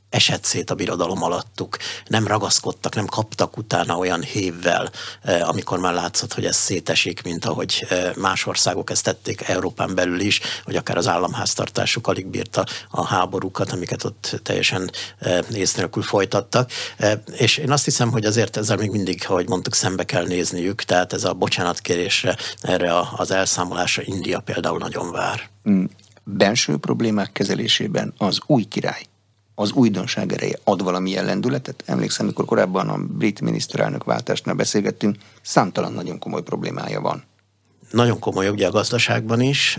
esett szét a birodalom alattuk. Nem ragaszkodtak, nem kaptak utána olyan hévvel, eh, amikor már látszott, hogy ez szétesik, mint ahogy eh, más országok ezt tették Európán belül is, hogy akár az államháztartásuk alig bírta a háborúkat, amiket ott teljesen eh, ész nélkül folytattak. És én azt hiszem, hogy azért ezzel még mindig, ahogy mondtuk, szembe kell nézniük, tehát ez a bocsánatkérésre, erre az elszámolásra India például nagyon vár. Mm. Belső problémák kezelésében az új király az újdonság ereje ad valami lendületet. Emlékszem, amikor korábban a brit miniszterelnök váltásnál beszélgettünk, számtalan nagyon komoly problémája van nagyon komoly ugye a gazdaságban is,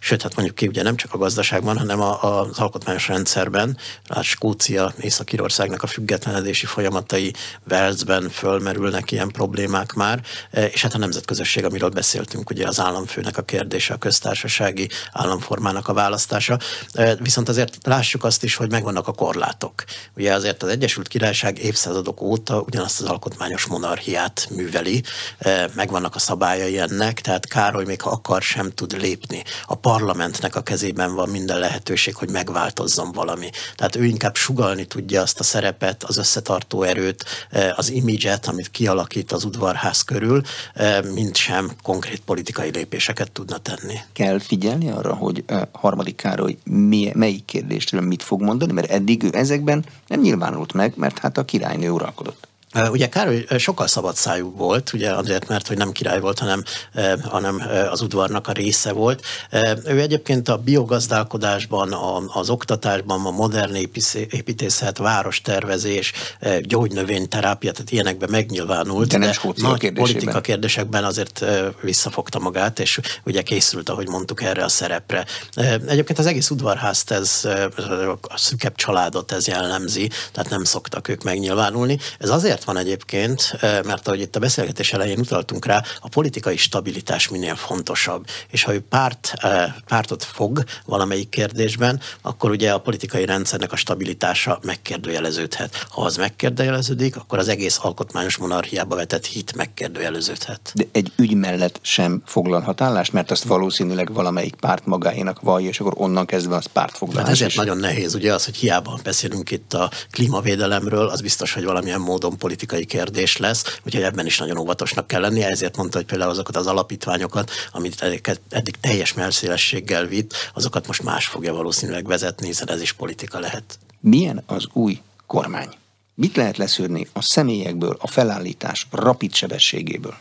sőt, hát mondjuk ki ugye nem csak a gazdaságban, hanem a, az alkotmányos rendszerben, a Skócia, Észak-Írországnak a függetlenedési folyamatai Velszben fölmerülnek ilyen problémák már, és hát a nemzetközösség, amiről beszéltünk, ugye az államfőnek a kérdése, a köztársasági államformának a választása, viszont azért lássuk azt is, hogy megvannak a korlátok. Ugye azért az Egyesült Királyság évszázadok óta ugyanazt az alkotmányos monarchiát műveli, megvannak a szabályai ennek, tehát Károly még ha akar, sem tud lépni. A parlamentnek a kezében van minden lehetőség, hogy megváltozzon valami. Tehát ő inkább sugalni tudja azt a szerepet, az összetartó erőt, eh, az imidzset, amit kialakít az udvarház körül, eh, mint sem konkrét politikai lépéseket tudna tenni. Kell figyelni arra, hogy eh, harmadik Károly melyik kérdésről mit fog mondani, mert eddig ő ezekben nem nyilvánult meg, mert hát a királynő uralkodott. Ugye Károly sokkal szabadszájú volt, ugye azért, mert hogy nem király volt, hanem, hanem az udvarnak a része volt. Ő egyébként a biogazdálkodásban, az oktatásban, a modern építészet, várostervezés, gyógynövényterápia, tehát ilyenekben megnyilvánult. De, nem de nagy kérdésében. politika kérdésekben azért visszafogta magát, és ugye készült, ahogy mondtuk, erre a szerepre. Egyébként az egész udvarházt ez, a szükebb családot ez jellemzi, tehát nem szoktak ők megnyilvánulni. Ez azért van egyébként, mert ahogy itt a beszélgetés elején utaltunk rá, a politikai stabilitás minél fontosabb. És ha ő párt, pártot fog valamelyik kérdésben, akkor ugye a politikai rendszernek a stabilitása megkérdőjeleződhet. Ha az megkérdőjeleződik, akkor az egész alkotmányos monarchiába vetett hit megkérdőjeleződhet. De egy ügy mellett sem foglalhat állást, mert azt valószínűleg valamelyik párt magáénak vallja, és akkor onnan kezdve az pártfoglalás. Hát ezért is. nagyon nehéz, ugye az, hogy hiába beszélünk itt a klímavédelemről, az biztos, hogy valamilyen módon politikai politikai kérdés lesz, úgyhogy ebben is nagyon óvatosnak kell lennie, ezért mondta, hogy például azokat az alapítványokat, amit eddig teljes melszélességgel vitt, azokat most más fogja valószínűleg vezetni, hiszen ez is politika lehet. Milyen az új kormány? Mit lehet leszűrni a személyekből, a felállítás rapid sebességéből?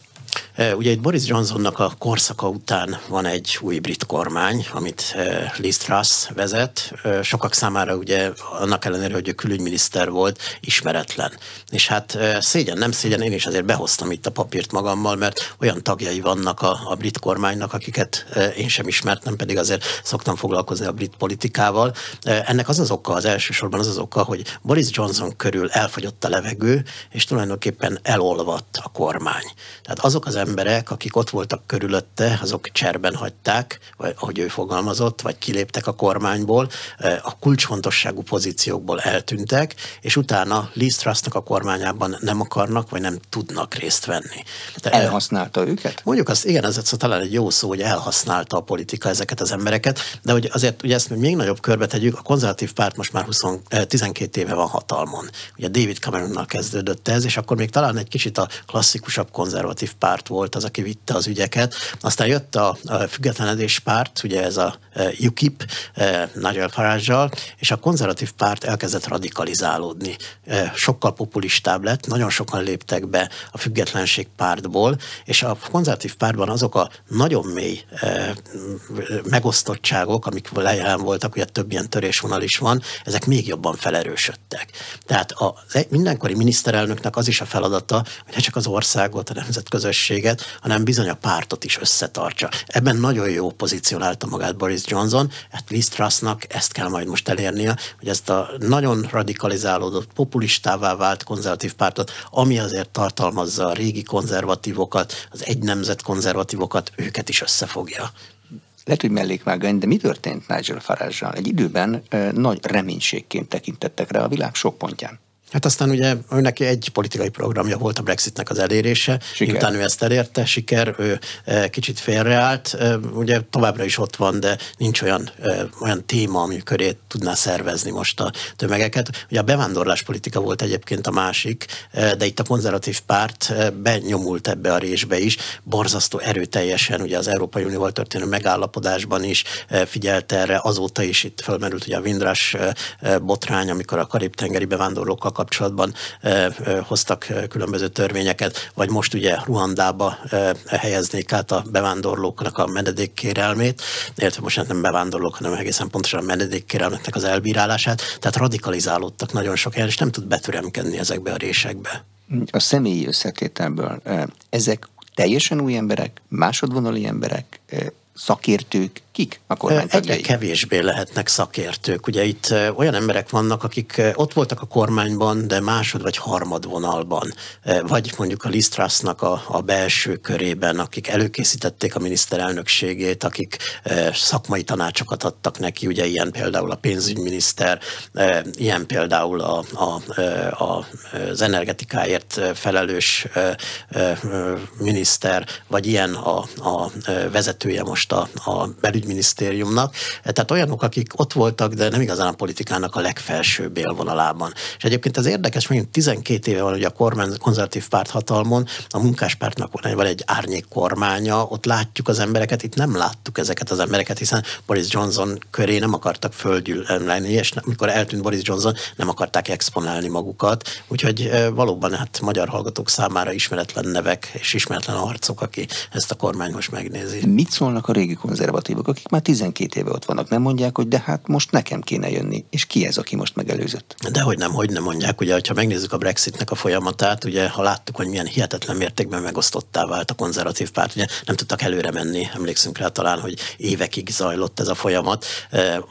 Ugye itt Boris Johnsonnak a korszaka után van egy új brit kormány, amit Liz Truss vezet. Sokak számára ugye annak ellenére, hogy ő külügyminiszter volt, ismeretlen. És hát szégyen, nem szégyen, én is azért behoztam itt a papírt magammal, mert olyan tagjai vannak a, a brit kormánynak, akiket én sem ismertem, pedig azért szoktam foglalkozni a brit politikával. Ennek az az oka, az elsősorban az az oka, hogy Boris Johnson körül elfogyott a levegő, és tulajdonképpen elolvadt a kormány. Tehát azok az emberek, akik ott voltak körülötte, azok cserben hagyták, vagy ahogy ő fogalmazott, vagy kiléptek a kormányból, a kulcsfontosságú pozíciókból eltűntek, és utána Liz Trussnak a kormányában nem akarnak, vagy nem tudnak részt venni. De elhasználta őket? Mondjuk azt, igen, ez szóval talán egy jó szó, hogy elhasználta a politika ezeket az embereket, de hogy azért ugye ezt még nagyobb körbe tegyük, a konzervatív párt most már 20, 12 éve van hatalmon. Ugye David Cameronnal kezdődött ez, és akkor még talán egy kicsit a klasszikusabb konzervatív párt volt az, aki vitte az ügyeket. Aztán jött a, a függetlenedés párt, ugye ez a e, UKIP, e, Nigel farage és a konzervatív párt elkezdett radikalizálódni. E, sokkal populistább lett, nagyon sokan léptek be a függetlenség pártból, és a konzervatív pártban azok a nagyon mély megosztottságok, amik lejelen voltak, ugye több ilyen törésvonal is van, ezek még jobban felerősödtek. Tehát a, mindenkori miniszterelnöknek az is a feladata, hogy ne csak az országot, a nemzetközösség közösséget, hanem bizony a pártot is összetartsa. Ebben nagyon jó pozícionálta magát Boris Johnson, hát Liz Trussnak ezt kell majd most elérnie, hogy ezt a nagyon radikalizálódott, populistává vált konzervatív pártot, ami azért tartalmazza a régi konzervatívokat, az egy nemzet konzervatívokat, őket is összefogja. Lehet, hogy mellékvágány, de mi történt Nigel farage Egy időben nagy reménységként tekintettek rá a világ sok pontján. Hát aztán ugye neki egy politikai programja volt a Brexitnek az elérése, siker. miután ő ezt elérte, siker, ő kicsit félreállt, ugye továbbra is ott van, de nincs olyan, olyan téma, ami köré tudná szervezni most a tömegeket. Ugye a bevándorláspolitika volt egyébként a másik, de itt a konzervatív párt benyomult ebbe a résbe is, borzasztó erőteljesen, ugye az Európai Unióval történő megállapodásban is figyelt erre, azóta is itt fölmerült ugye a Vindrás botrány, amikor a karib-tengeri bevándorlókkal kapcsolatban hoztak különböző törvényeket, vagy most ugye Ruandába helyeznék át a bevándorlóknak a menedékkérelmét, illetve most nem bevándorlók, hanem egészen pontosan a menedékkérelmeknek az elbírálását, tehát radikalizálódtak nagyon sok helyen, és nem tud betüremkedni ezekbe a résekbe. A személyi összetételből ezek teljesen új emberek, másodvonali emberek, szakértők, kik a kormány Egyre kevésbé lehetnek szakértők. Ugye itt olyan emberek vannak, akik ott voltak a kormányban, de másod vagy harmad vonalban. Vagy mondjuk a Lisztrasznak a, a belső körében, akik előkészítették a miniszterelnökségét, akik szakmai tanácsokat adtak neki, ugye ilyen például a pénzügyminiszter, ilyen például a, a, a, az energetikáért felelős miniszter, vagy ilyen a, a vezetője most a, a belügy belügyminisztériumnak, tehát olyanok, akik ott voltak, de nem igazán a politikának a legfelsőbb élvonalában. És egyébként ez érdekes, mert 12 éve van ugye a kormány, konzervatív párt hatalmon, a munkáspártnak van egy árnyék kormánya, ott látjuk az embereket, itt nem láttuk ezeket az embereket, hiszen Boris Johnson köré nem akartak földgyűlölni, és amikor eltűnt Boris Johnson, nem akarták exponálni magukat, úgyhogy valóban hát magyar hallgatók számára ismeretlen nevek és ismeretlen arcok, aki ezt a kormány most megnézi. Mit szólnak a régi konzervatívok, akik már 12 éve ott vannak, nem mondják, hogy de hát most nekem kéne jönni, és ki ez, aki most megelőzött? De hogy nem, hogy nem mondják, ugye, ha megnézzük a Brexitnek a folyamatát, ugye, ha láttuk, hogy milyen hihetetlen mértékben megosztottá vált a konzervatív párt, ugye nem tudtak előre menni, emlékszünk rá talán, hogy évekig zajlott ez a folyamat.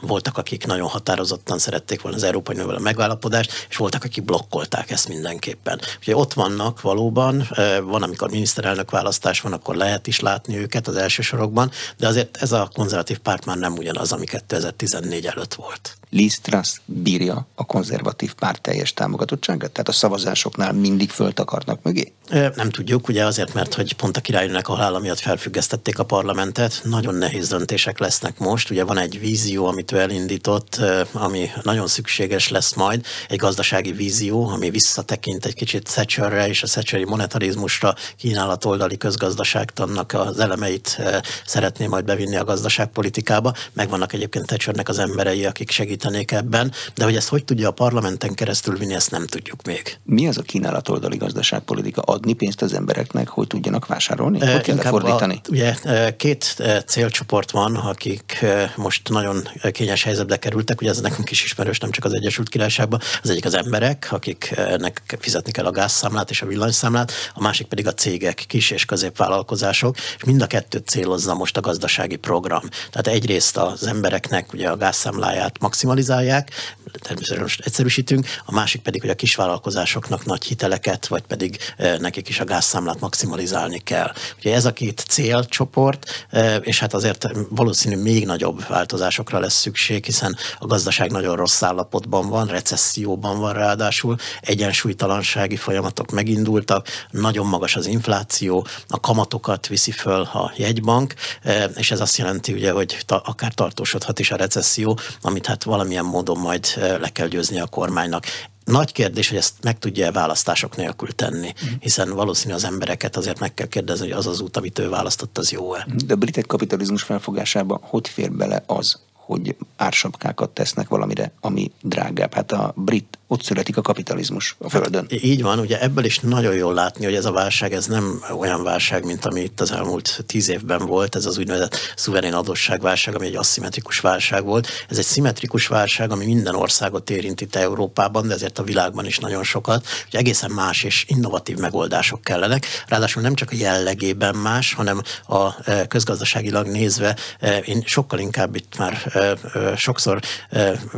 Voltak, akik nagyon határozottan szerették volna az Európai Unióval a megállapodást, és voltak, akik blokkolták ezt mindenképpen. Ugye ott vannak valóban, van, amikor miniszterelnök választás van, akkor lehet is látni őket az első sorokban, de azért ez a konzervatív párt már nem ugyanaz, ami 2014 előtt volt. Liz Truss bírja a konzervatív párt teljes támogatottságát? Tehát a szavazásoknál mindig fölt akarnak mögé? Nem tudjuk, ugye azért, mert hogy pont a királynőnek a halála miatt felfüggesztették a parlamentet. Nagyon nehéz döntések lesznek most. Ugye van egy vízió, amit ő elindított, ami nagyon szükséges lesz majd. Egy gazdasági vízió, ami visszatekint egy kicsit Thatcherre és a Thatcheri monetarizmusra, kínálat oldali közgazdaságtannak az elemeit szeretné majd bevinni a gazdaságpolitikába. Megvannak egyébként Thatchernek az emberei, akik segít segítenék ebben, de hogy ezt hogy tudja a parlamenten keresztül vinni, ezt nem tudjuk még. Mi az a kínálatoldali gazdaságpolitika? Adni pénzt az embereknek, hogy tudjanak vásárolni? Hogy kell fordítani? A, ugye két célcsoport van, akik most nagyon kényes helyzetbe kerültek, ugye ez nekünk is ismerős, nem csak az Egyesült Királyságban. Az egyik az emberek, akiknek fizetni kell a gázszámlát és a villanyszámlát, a másik pedig a cégek, kis és középvállalkozások, és mind a kettőt célozza most a gazdasági program. Tehát egyrészt az embereknek ugye a gázszámláját maximum maximalizálják, természetesen most egyszerűsítünk, a másik pedig, hogy a kisvállalkozásoknak nagy hiteleket, vagy pedig eh, nekik is a gázszámlát maximalizálni kell. Ugye ez a két célcsoport, eh, és hát azért valószínű még nagyobb változásokra lesz szükség, hiszen a gazdaság nagyon rossz állapotban van, recesszióban van ráadásul, egyensúlytalansági folyamatok megindultak, nagyon magas az infláció, a kamatokat viszi föl a jegybank, eh, és ez azt jelenti ugye, hogy akár tartósodhat is a recesszió, amit hát valamilyen módon majd le kell győzni a kormánynak. Nagy kérdés, hogy ezt meg tudja-e választások nélkül tenni, mm. hiszen valószínű az embereket azért meg kell kérdezni, hogy az az út, amit ő választott, az jó-e. De a britek kapitalizmus felfogásába hogy fér bele az, hogy ársapkákat tesznek valamire, ami drágább. Hát a brit ott születik a kapitalizmus a Földön. Hát, így van, ugye ebből is nagyon jól látni, hogy ez a válság, ez nem olyan válság, mint ami itt az elmúlt tíz évben volt, ez az úgynevezett szuverén adósságválság, ami egy aszimmetrikus válság volt. Ez egy szimmetrikus válság, ami minden országot érint itt Európában, de ezért a világban is nagyon sokat. Ugye egészen más és innovatív megoldások kellenek. Ráadásul nem csak a jellegében más, hanem a e, közgazdaságilag nézve e, én sokkal inkább itt már e, sokszor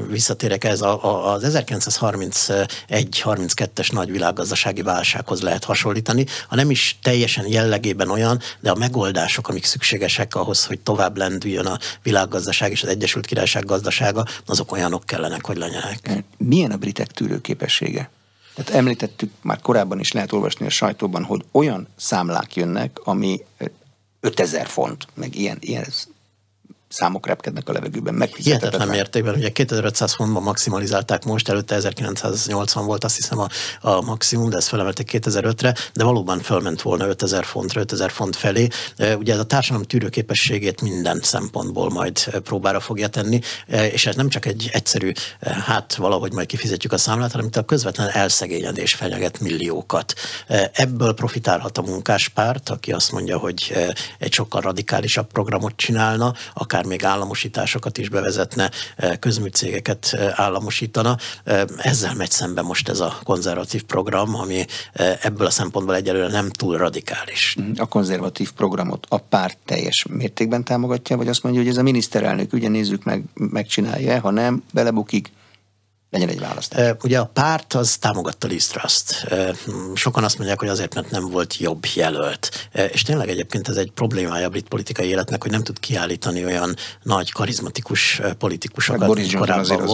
visszatérek ez az 1930 31-32-es nagy világgazdasági válsághoz lehet hasonlítani, ha nem is teljesen jellegében olyan, de a megoldások, amik szükségesek ahhoz, hogy tovább lendüljön a világgazdaság és az Egyesült Királyság gazdasága, azok olyanok kellenek, hogy legyenek. Milyen a britek tűrőképessége? Tehát említettük, már korábban is lehet olvasni a sajtóban, hogy olyan számlák jönnek, ami 5000 font, meg ilyen, ilyen számok repkednek a levegőben. Hihetetlen mértékben, ugye 2500 fontban maximalizálták most, előtte 1980 volt azt hiszem a, a maximum, de ezt felemelték 2005-re, de valóban fölment volna 5000 fontra, 5000 font felé. Ugye ez a társadalom tűrőképességét minden szempontból majd próbára fogja tenni, és ez nem csak egy egyszerű, hát valahogy majd kifizetjük a számlát, hanem itt a közvetlen elszegényedés fenyeget milliókat. Ebből profitálhat a munkáspárt, aki azt mondja, hogy egy sokkal radikálisabb programot csinálna, akár még államosításokat is bevezetne, eh, közműcégeket eh, államosítana. Eh, ezzel megy szembe most ez a konzervatív program, ami ebből a szempontból egyelőre nem túl radikális. A konzervatív programot a párt teljes mértékben támogatja, vagy azt mondja, hogy ez a miniszterelnök, ugye nézzük meg, megcsinálja, ha nem, belebukik, legyen egy választás. Ugye a párt az támogatta Liz Trust. Sokan azt mondják, hogy azért, mert nem volt jobb jelölt. És tényleg egyébként ez egy problémája a brit politikai életnek, hogy nem tud kiállítani olyan nagy, karizmatikus politikusokat, Boris korábban volt.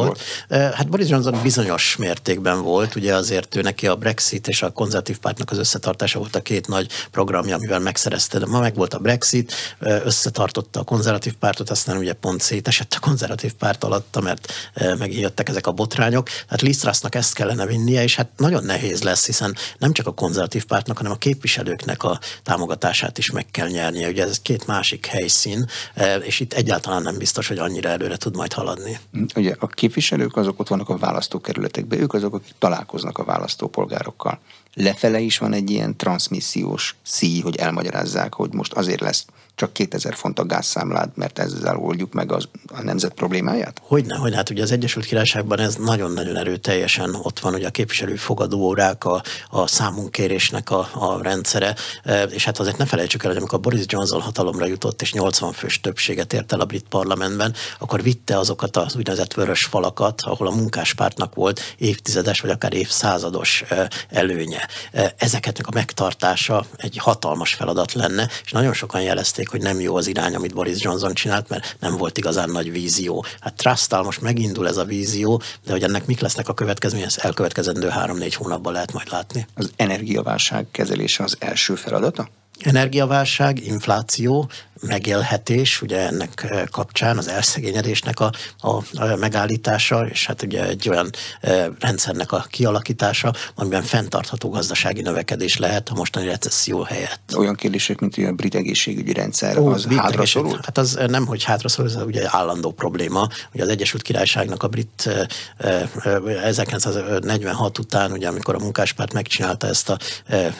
volt. Hát Boris Johnson bizonyos mértékben volt, ugye azért ő neki a Brexit és a konzervatív pártnak az összetartása volt a két nagy programja, amivel megszerezte. De ma meg volt a Brexit, összetartotta a konzervatív pártot, aztán ugye pont szétesett a konzervatív párt alatta, mert megint jöttek ezek a botrányok, botrányok, hát Lisztrasznak ezt kellene vinnie, és hát nagyon nehéz lesz, hiszen nem csak a konzervatív pártnak, hanem a képviselőknek a támogatását is meg kell nyernie. Ugye ez két másik helyszín, e, és itt egyáltalán nem biztos, hogy annyira előre tud majd haladni. Ugye a képviselők azok ott vannak a választókerületekben, ők azok, akik találkoznak a választópolgárokkal. Lefele is van egy ilyen transmissziós szíj, hogy elmagyarázzák, hogy most azért lesz csak 2000 font a gázszámlád, mert ezzel oldjuk meg az, a nemzet problémáját? Hogyne, hogy hát ugye az Egyesült Királyságban ez nagyon-nagyon erőteljesen ott van, ugye a képviselő fogadóórák, a, a számunkérésnek a, a rendszere, e, és hát azért ne felejtsük el, hogy amikor Boris Johnson hatalomra jutott, és 80 fős többséget ért el a brit parlamentben, akkor vitte azokat az úgynevezett vörös falakat, ahol a munkáspártnak volt évtizedes vagy akár évszázados e, előnye. E, ezeknek a megtartása egy hatalmas feladat lenne, és nagyon sokan jelezték, érezték, hogy nem jó az irány, amit Boris Johnson csinált, mert nem volt igazán nagy vízió. Hát trust most megindul ez a vízió, de hogy ennek mik lesznek a következmények, ezt elkövetkezendő három-négy hónapban lehet majd látni. Az energiaválság kezelése az első feladata? Energiaválság, infláció, megélhetés, ugye ennek eh, kapcsán az elszegényedésnek a, a, megállítása, és hát ugye egy olyan e, rendszernek a kialakítása, amiben fenntartható gazdasági növekedés lehet a mostani recesszió helyett. Olyan kérdések, mint a brit egészségügyi rendszer, Ó, az hátraszorult? Hát az nem, hogy hátraszorult, ez ugye állandó probléma. Ugye az Egyesült Királyságnak a brit e, e, 1946 után, ugye amikor a munkáspárt megcsinálta ezt a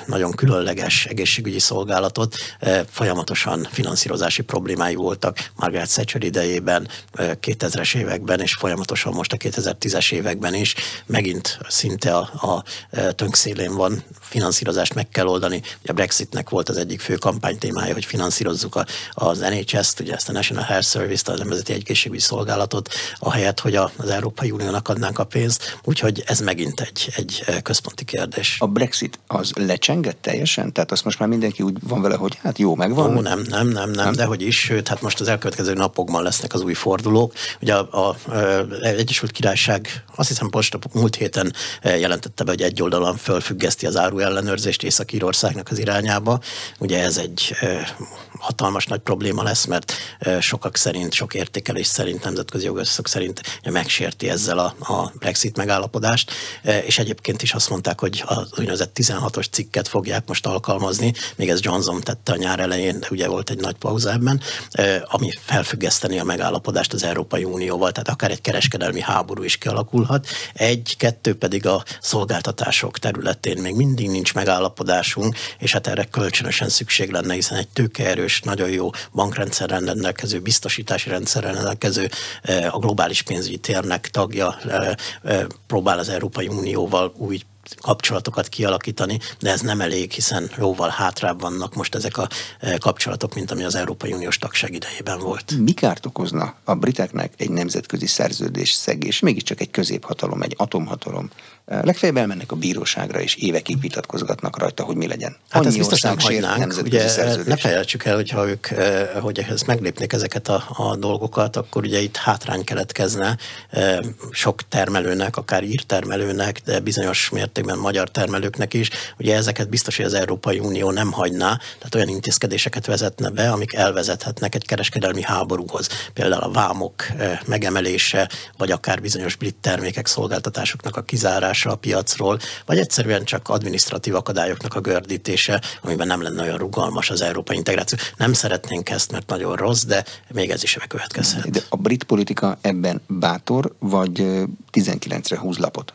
nagyon különleges egészségügyi szolgálatot, folyamatosan finanszírozott finanszírozási problémái voltak Margaret Thatcher idejében, 2000-es években, és folyamatosan most a 2010-es években is. Megint szinte a, a tönkszélén van, finanszírozást meg kell oldani. Ugye a Brexitnek volt az egyik fő kampánytémája, hogy finanszírozzuk a, az NHS-t, ugye ezt a National Health Service-t, a Nemzeti Egészségügyi Szolgálatot, ahelyett, hogy az Európai Uniónak adnánk a pénzt. Úgyhogy ez megint egy, egy központi kérdés. A Brexit az lecsengett teljesen? Tehát azt most már mindenki úgy van vele, hogy hát jó, megvan? Ó, nem, nem, nem, nem, nem, de hogy is, sőt, hát most az elkövetkező napokban lesznek az új fordulók. Ugye a, a, a Egyesült Királyság azt hiszem most a múlt héten jelentette be, hogy egy oldalon fölfüggeszti az áru ellenőrzést Észak-Írországnak az irányába. Ugye ez egy hatalmas nagy probléma lesz, mert sokak szerint, sok értékelés szerint, nemzetközi jogoszok szerint megsérti ezzel a, a Brexit megállapodást, és egyébként is azt mondták, hogy az úgynevezett 16-os cikket fogják most alkalmazni, még ez Johnson tette a nyár elején, de ugye volt egy nagy pauza ebben, ami felfüggeszteni a megállapodást az Európai Unióval, tehát akár egy kereskedelmi háború is kialakulhat. Egy, kettő pedig a szolgáltatások területén még mindig nincs megállapodásunk, és hát erre kölcsönösen szükség lenne, hiszen egy tőkeerős, nagyon jó bankrendszerrel rendelkező, biztosítási rendszerrel rendelkező, a globális pénzügyi térnek tagja próbál az Európai Unióval új kapcsolatokat kialakítani, de ez nem elég, hiszen jóval hátrább vannak most ezek a e, kapcsolatok, mint ami az Európai Uniós tagság idejében volt. Mi kárt okozna a briteknek egy nemzetközi szerződés szegés, mégiscsak egy középhatalom, egy atomhatalom Legfeljebb elmennek a bíróságra, és évekig vitatkozgatnak rajta, hogy mi legyen. Hát ezt biztos nem hagynánk. Ugye ne felejtsük el, hogyha ők, hogy ezt meglépnék ezeket a, a dolgokat, akkor ugye itt hátrány keletkezne sok termelőnek, akár írtermelőnek, de bizonyos mértékben magyar termelőknek is. Ugye ezeket biztos, hogy az Európai Unió nem hagyná, tehát olyan intézkedéseket vezetne be, amik elvezethetnek egy kereskedelmi háborúhoz. Például a vámok megemelése, vagy akár bizonyos brit termékek, szolgáltatásoknak a kizárása a piacról, vagy egyszerűen csak administratív akadályoknak a gördítése, amiben nem lenne olyan rugalmas az európai integráció. Nem szeretnénk ezt, mert nagyon rossz, de még ez is bekövetkezhet. De a brit politika ebben bátor, vagy 19-re húz lapot?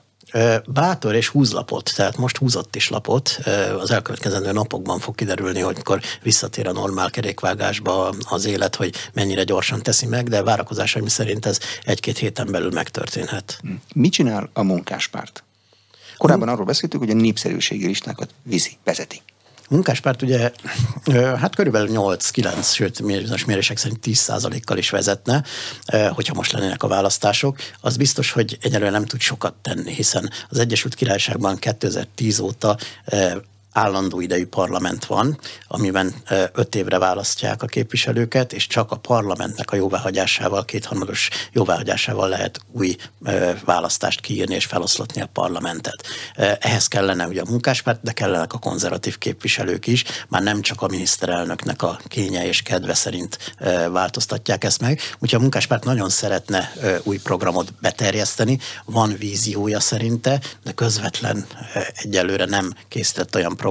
Bátor és húz lapot, tehát most húzott is lapot. Az elkövetkezendő napokban fog kiderülni, hogy mikor visszatér a normál kerékvágásba az élet, hogy mennyire gyorsan teszi meg, de várakozásaim szerint ez egy-két héten belül megtörténhet. Mit csinál a munkáspárt? Korábban arról beszéltük, hogy a népszerűségi listákat viszi, vezeti. Munkáspárt ugye hát körülbelül 8-9, sőt bizonyos mérések szerint 10%-kal is vezetne, hogyha most lennének a választások, az biztos, hogy egyelőre nem tud sokat tenni, hiszen az Egyesült Királyságban 2010 óta állandó idejű parlament van, amiben öt évre választják a képviselőket, és csak a parlamentnek a jóváhagyásával, kétharmados jóváhagyásával lehet új választást kiírni és feloszlatni a parlamentet. Ehhez kellene ugye a munkáspárt, de kellenek a konzervatív képviselők is, már nem csak a miniszterelnöknek a kénye és kedve szerint változtatják ezt meg. Úgyhogy a munkáspárt nagyon szeretne új programot beterjeszteni, van víziója szerinte, de közvetlen egyelőre nem készített olyan programot,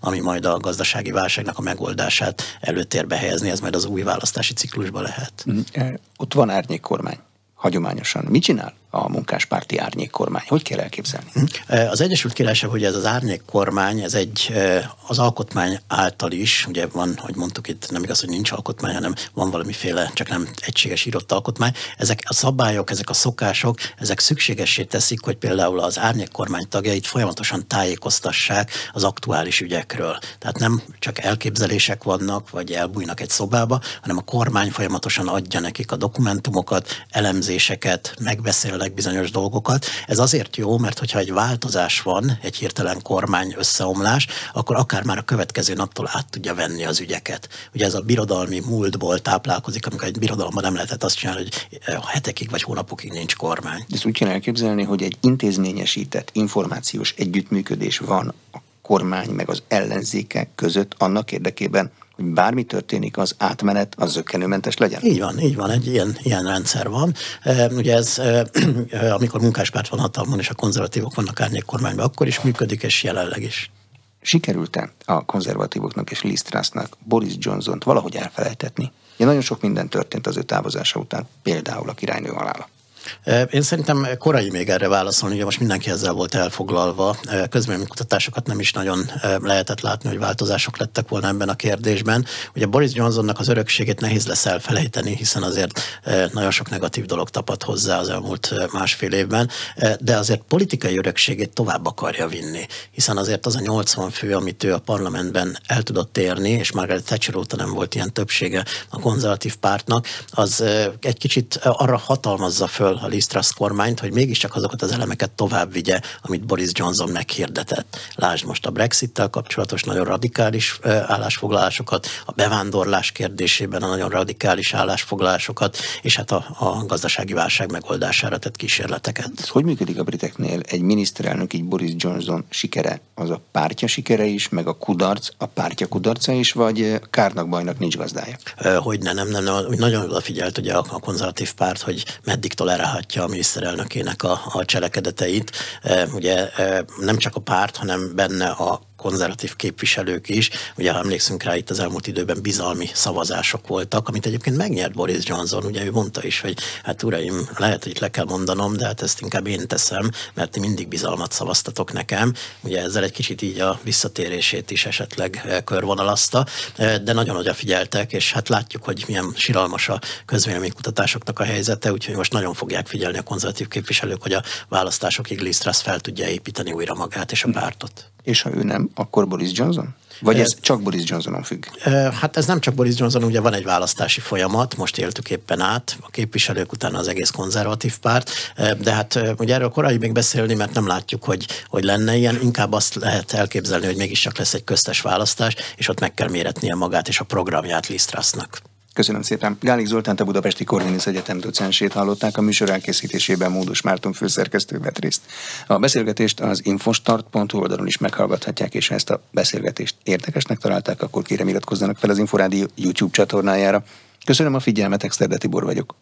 ami majd a gazdasági válságnak a megoldását előtérbe helyezni, ez majd az új választási ciklusban lehet. Mm, e, ott van árnyék kormány, hagyományosan. Mit csinál? A munkáspárti árnyékkormány. Hogy kell elképzelni? Hm. Az Egyesült Királyság, hogy ez az árnyékkormány, ez egy az alkotmány által is, ugye van, hogy mondtuk itt, nem igaz, hogy nincs alkotmány, hanem van valamiféle, csak nem egységes írott alkotmány. Ezek a szabályok, ezek a szokások, ezek szükségessé teszik, hogy például az árnyékkormány tagjait folyamatosan tájékoztassák az aktuális ügyekről. Tehát nem csak elképzelések vannak, vagy elbújnak egy szobába, hanem a kormány folyamatosan adja nekik a dokumentumokat, elemzéseket, megbeszél jelenleg bizonyos dolgokat. Ez azért jó, mert hogyha egy változás van, egy hirtelen kormány összeomlás, akkor akár már a következő naptól át tudja venni az ügyeket. Ugye ez a birodalmi múltból táplálkozik, amikor egy birodalomban nem lehetett azt csinálni, hogy eh, hetekig vagy hónapokig nincs kormány. Ezt úgy kell elképzelni, hogy egy intézményesített információs együttműködés van a kormány meg az ellenzékek között annak érdekében, bármi történik, az átmenet az zöggenőmentes legyen? Így van, így van, egy ilyen, ilyen rendszer van. Ugye ez, amikor munkáspárt van hatalmon, és a konzervatívok vannak árnyék kormányban, akkor is működik, és jelenleg is. Sikerült-e a konzervatívoknak és Liz Trussnak Boris Johnson-t valahogy elfelejtetni? Ja, nagyon sok minden történt az ő távozása után, például a királynő halála. Én szerintem korai még erre válaszolni, ugye most mindenki ezzel volt elfoglalva. kutatásokat nem is nagyon lehetett látni, hogy változások lettek volna ebben a kérdésben. Ugye Boris Johnsonnak az örökségét nehéz lesz elfelejteni, hiszen azért nagyon sok negatív dolog tapad hozzá az elmúlt másfél évben, de azért politikai örökségét tovább akarja vinni, hiszen azért az a 80 fő, amit ő a parlamentben el tudott érni, és Margaret Thatcher óta nem volt ilyen többsége a konzervatív pártnak, az egy kicsit arra hatalmazza föl a Liz Truss kormányt, hogy mégiscsak azokat az elemeket tovább vigye, amit Boris Johnson meghirdetett. Lásd most a Brexit-tel kapcsolatos nagyon radikális állásfoglalásokat, a bevándorlás kérdésében a nagyon radikális állásfoglalásokat, és hát a, a gazdasági válság megoldására tett kísérleteket. Ez hogy működik a briteknél? Egy miniszterelnök, így Boris Johnson sikere, az a pártja sikere is, meg a kudarc, a pártja kudarca is, vagy kárnak bajnak nincs gazdája? Hogy ne, nem, nem, nem, nagyon odafigyelt ugye a, a konzervatív párt, hogy meddig tolerál tolerálhatja a miniszterelnökének a, a cselekedeteit. Ugye nem csak a párt, hanem benne a konzervatív képviselők is. Ugye, emlékszünk rá, itt az elmúlt időben bizalmi szavazások voltak, amit egyébként megnyert Boris Johnson. Ugye ő mondta is, hogy hát uraim, lehet, hogy le kell mondanom, de hát ezt inkább én teszem, mert ti mindig bizalmat szavaztatok nekem. Ugye ezzel egy kicsit így a visszatérését is esetleg eh, körvonalazta, eh, de nagyon odafigyeltek, és hát látjuk, hogy milyen siralmas a közvéleménykutatásoknak a helyzete, úgyhogy most nagyon fogják figyelni a konzervatív képviselők, hogy a választásokig Liz Truss fel tudja építeni újra magát és a pártot. És ha ő nem, akkor Boris Johnson? Vagy ez csak Boris Johnsonon függ? Hát ez nem csak Boris Johnson, ugye van egy választási folyamat, most éltük éppen át, a képviselők után az egész konzervatív párt, de hát ugye erről korai még beszélni, mert nem látjuk, hogy, hogy lenne ilyen, inkább azt lehet elképzelni, hogy mégiscsak lesz egy köztes választás, és ott meg kell méretnie magát és a programját Lisztrasznak. Köszönöm szépen. Gálik Zoltánt a Budapesti Korvinusz Egyetem docensét hallották, a műsor elkészítésében Módos Márton főszerkesztő vett részt. A beszélgetést az infostart.hu oldalon is meghallgathatják, és ha ezt a beszélgetést érdekesnek találták, akkor kérem iratkozzanak fel az Inforádió YouTube csatornájára. Köszönöm a figyelmet, Exterde Tibor vagyok.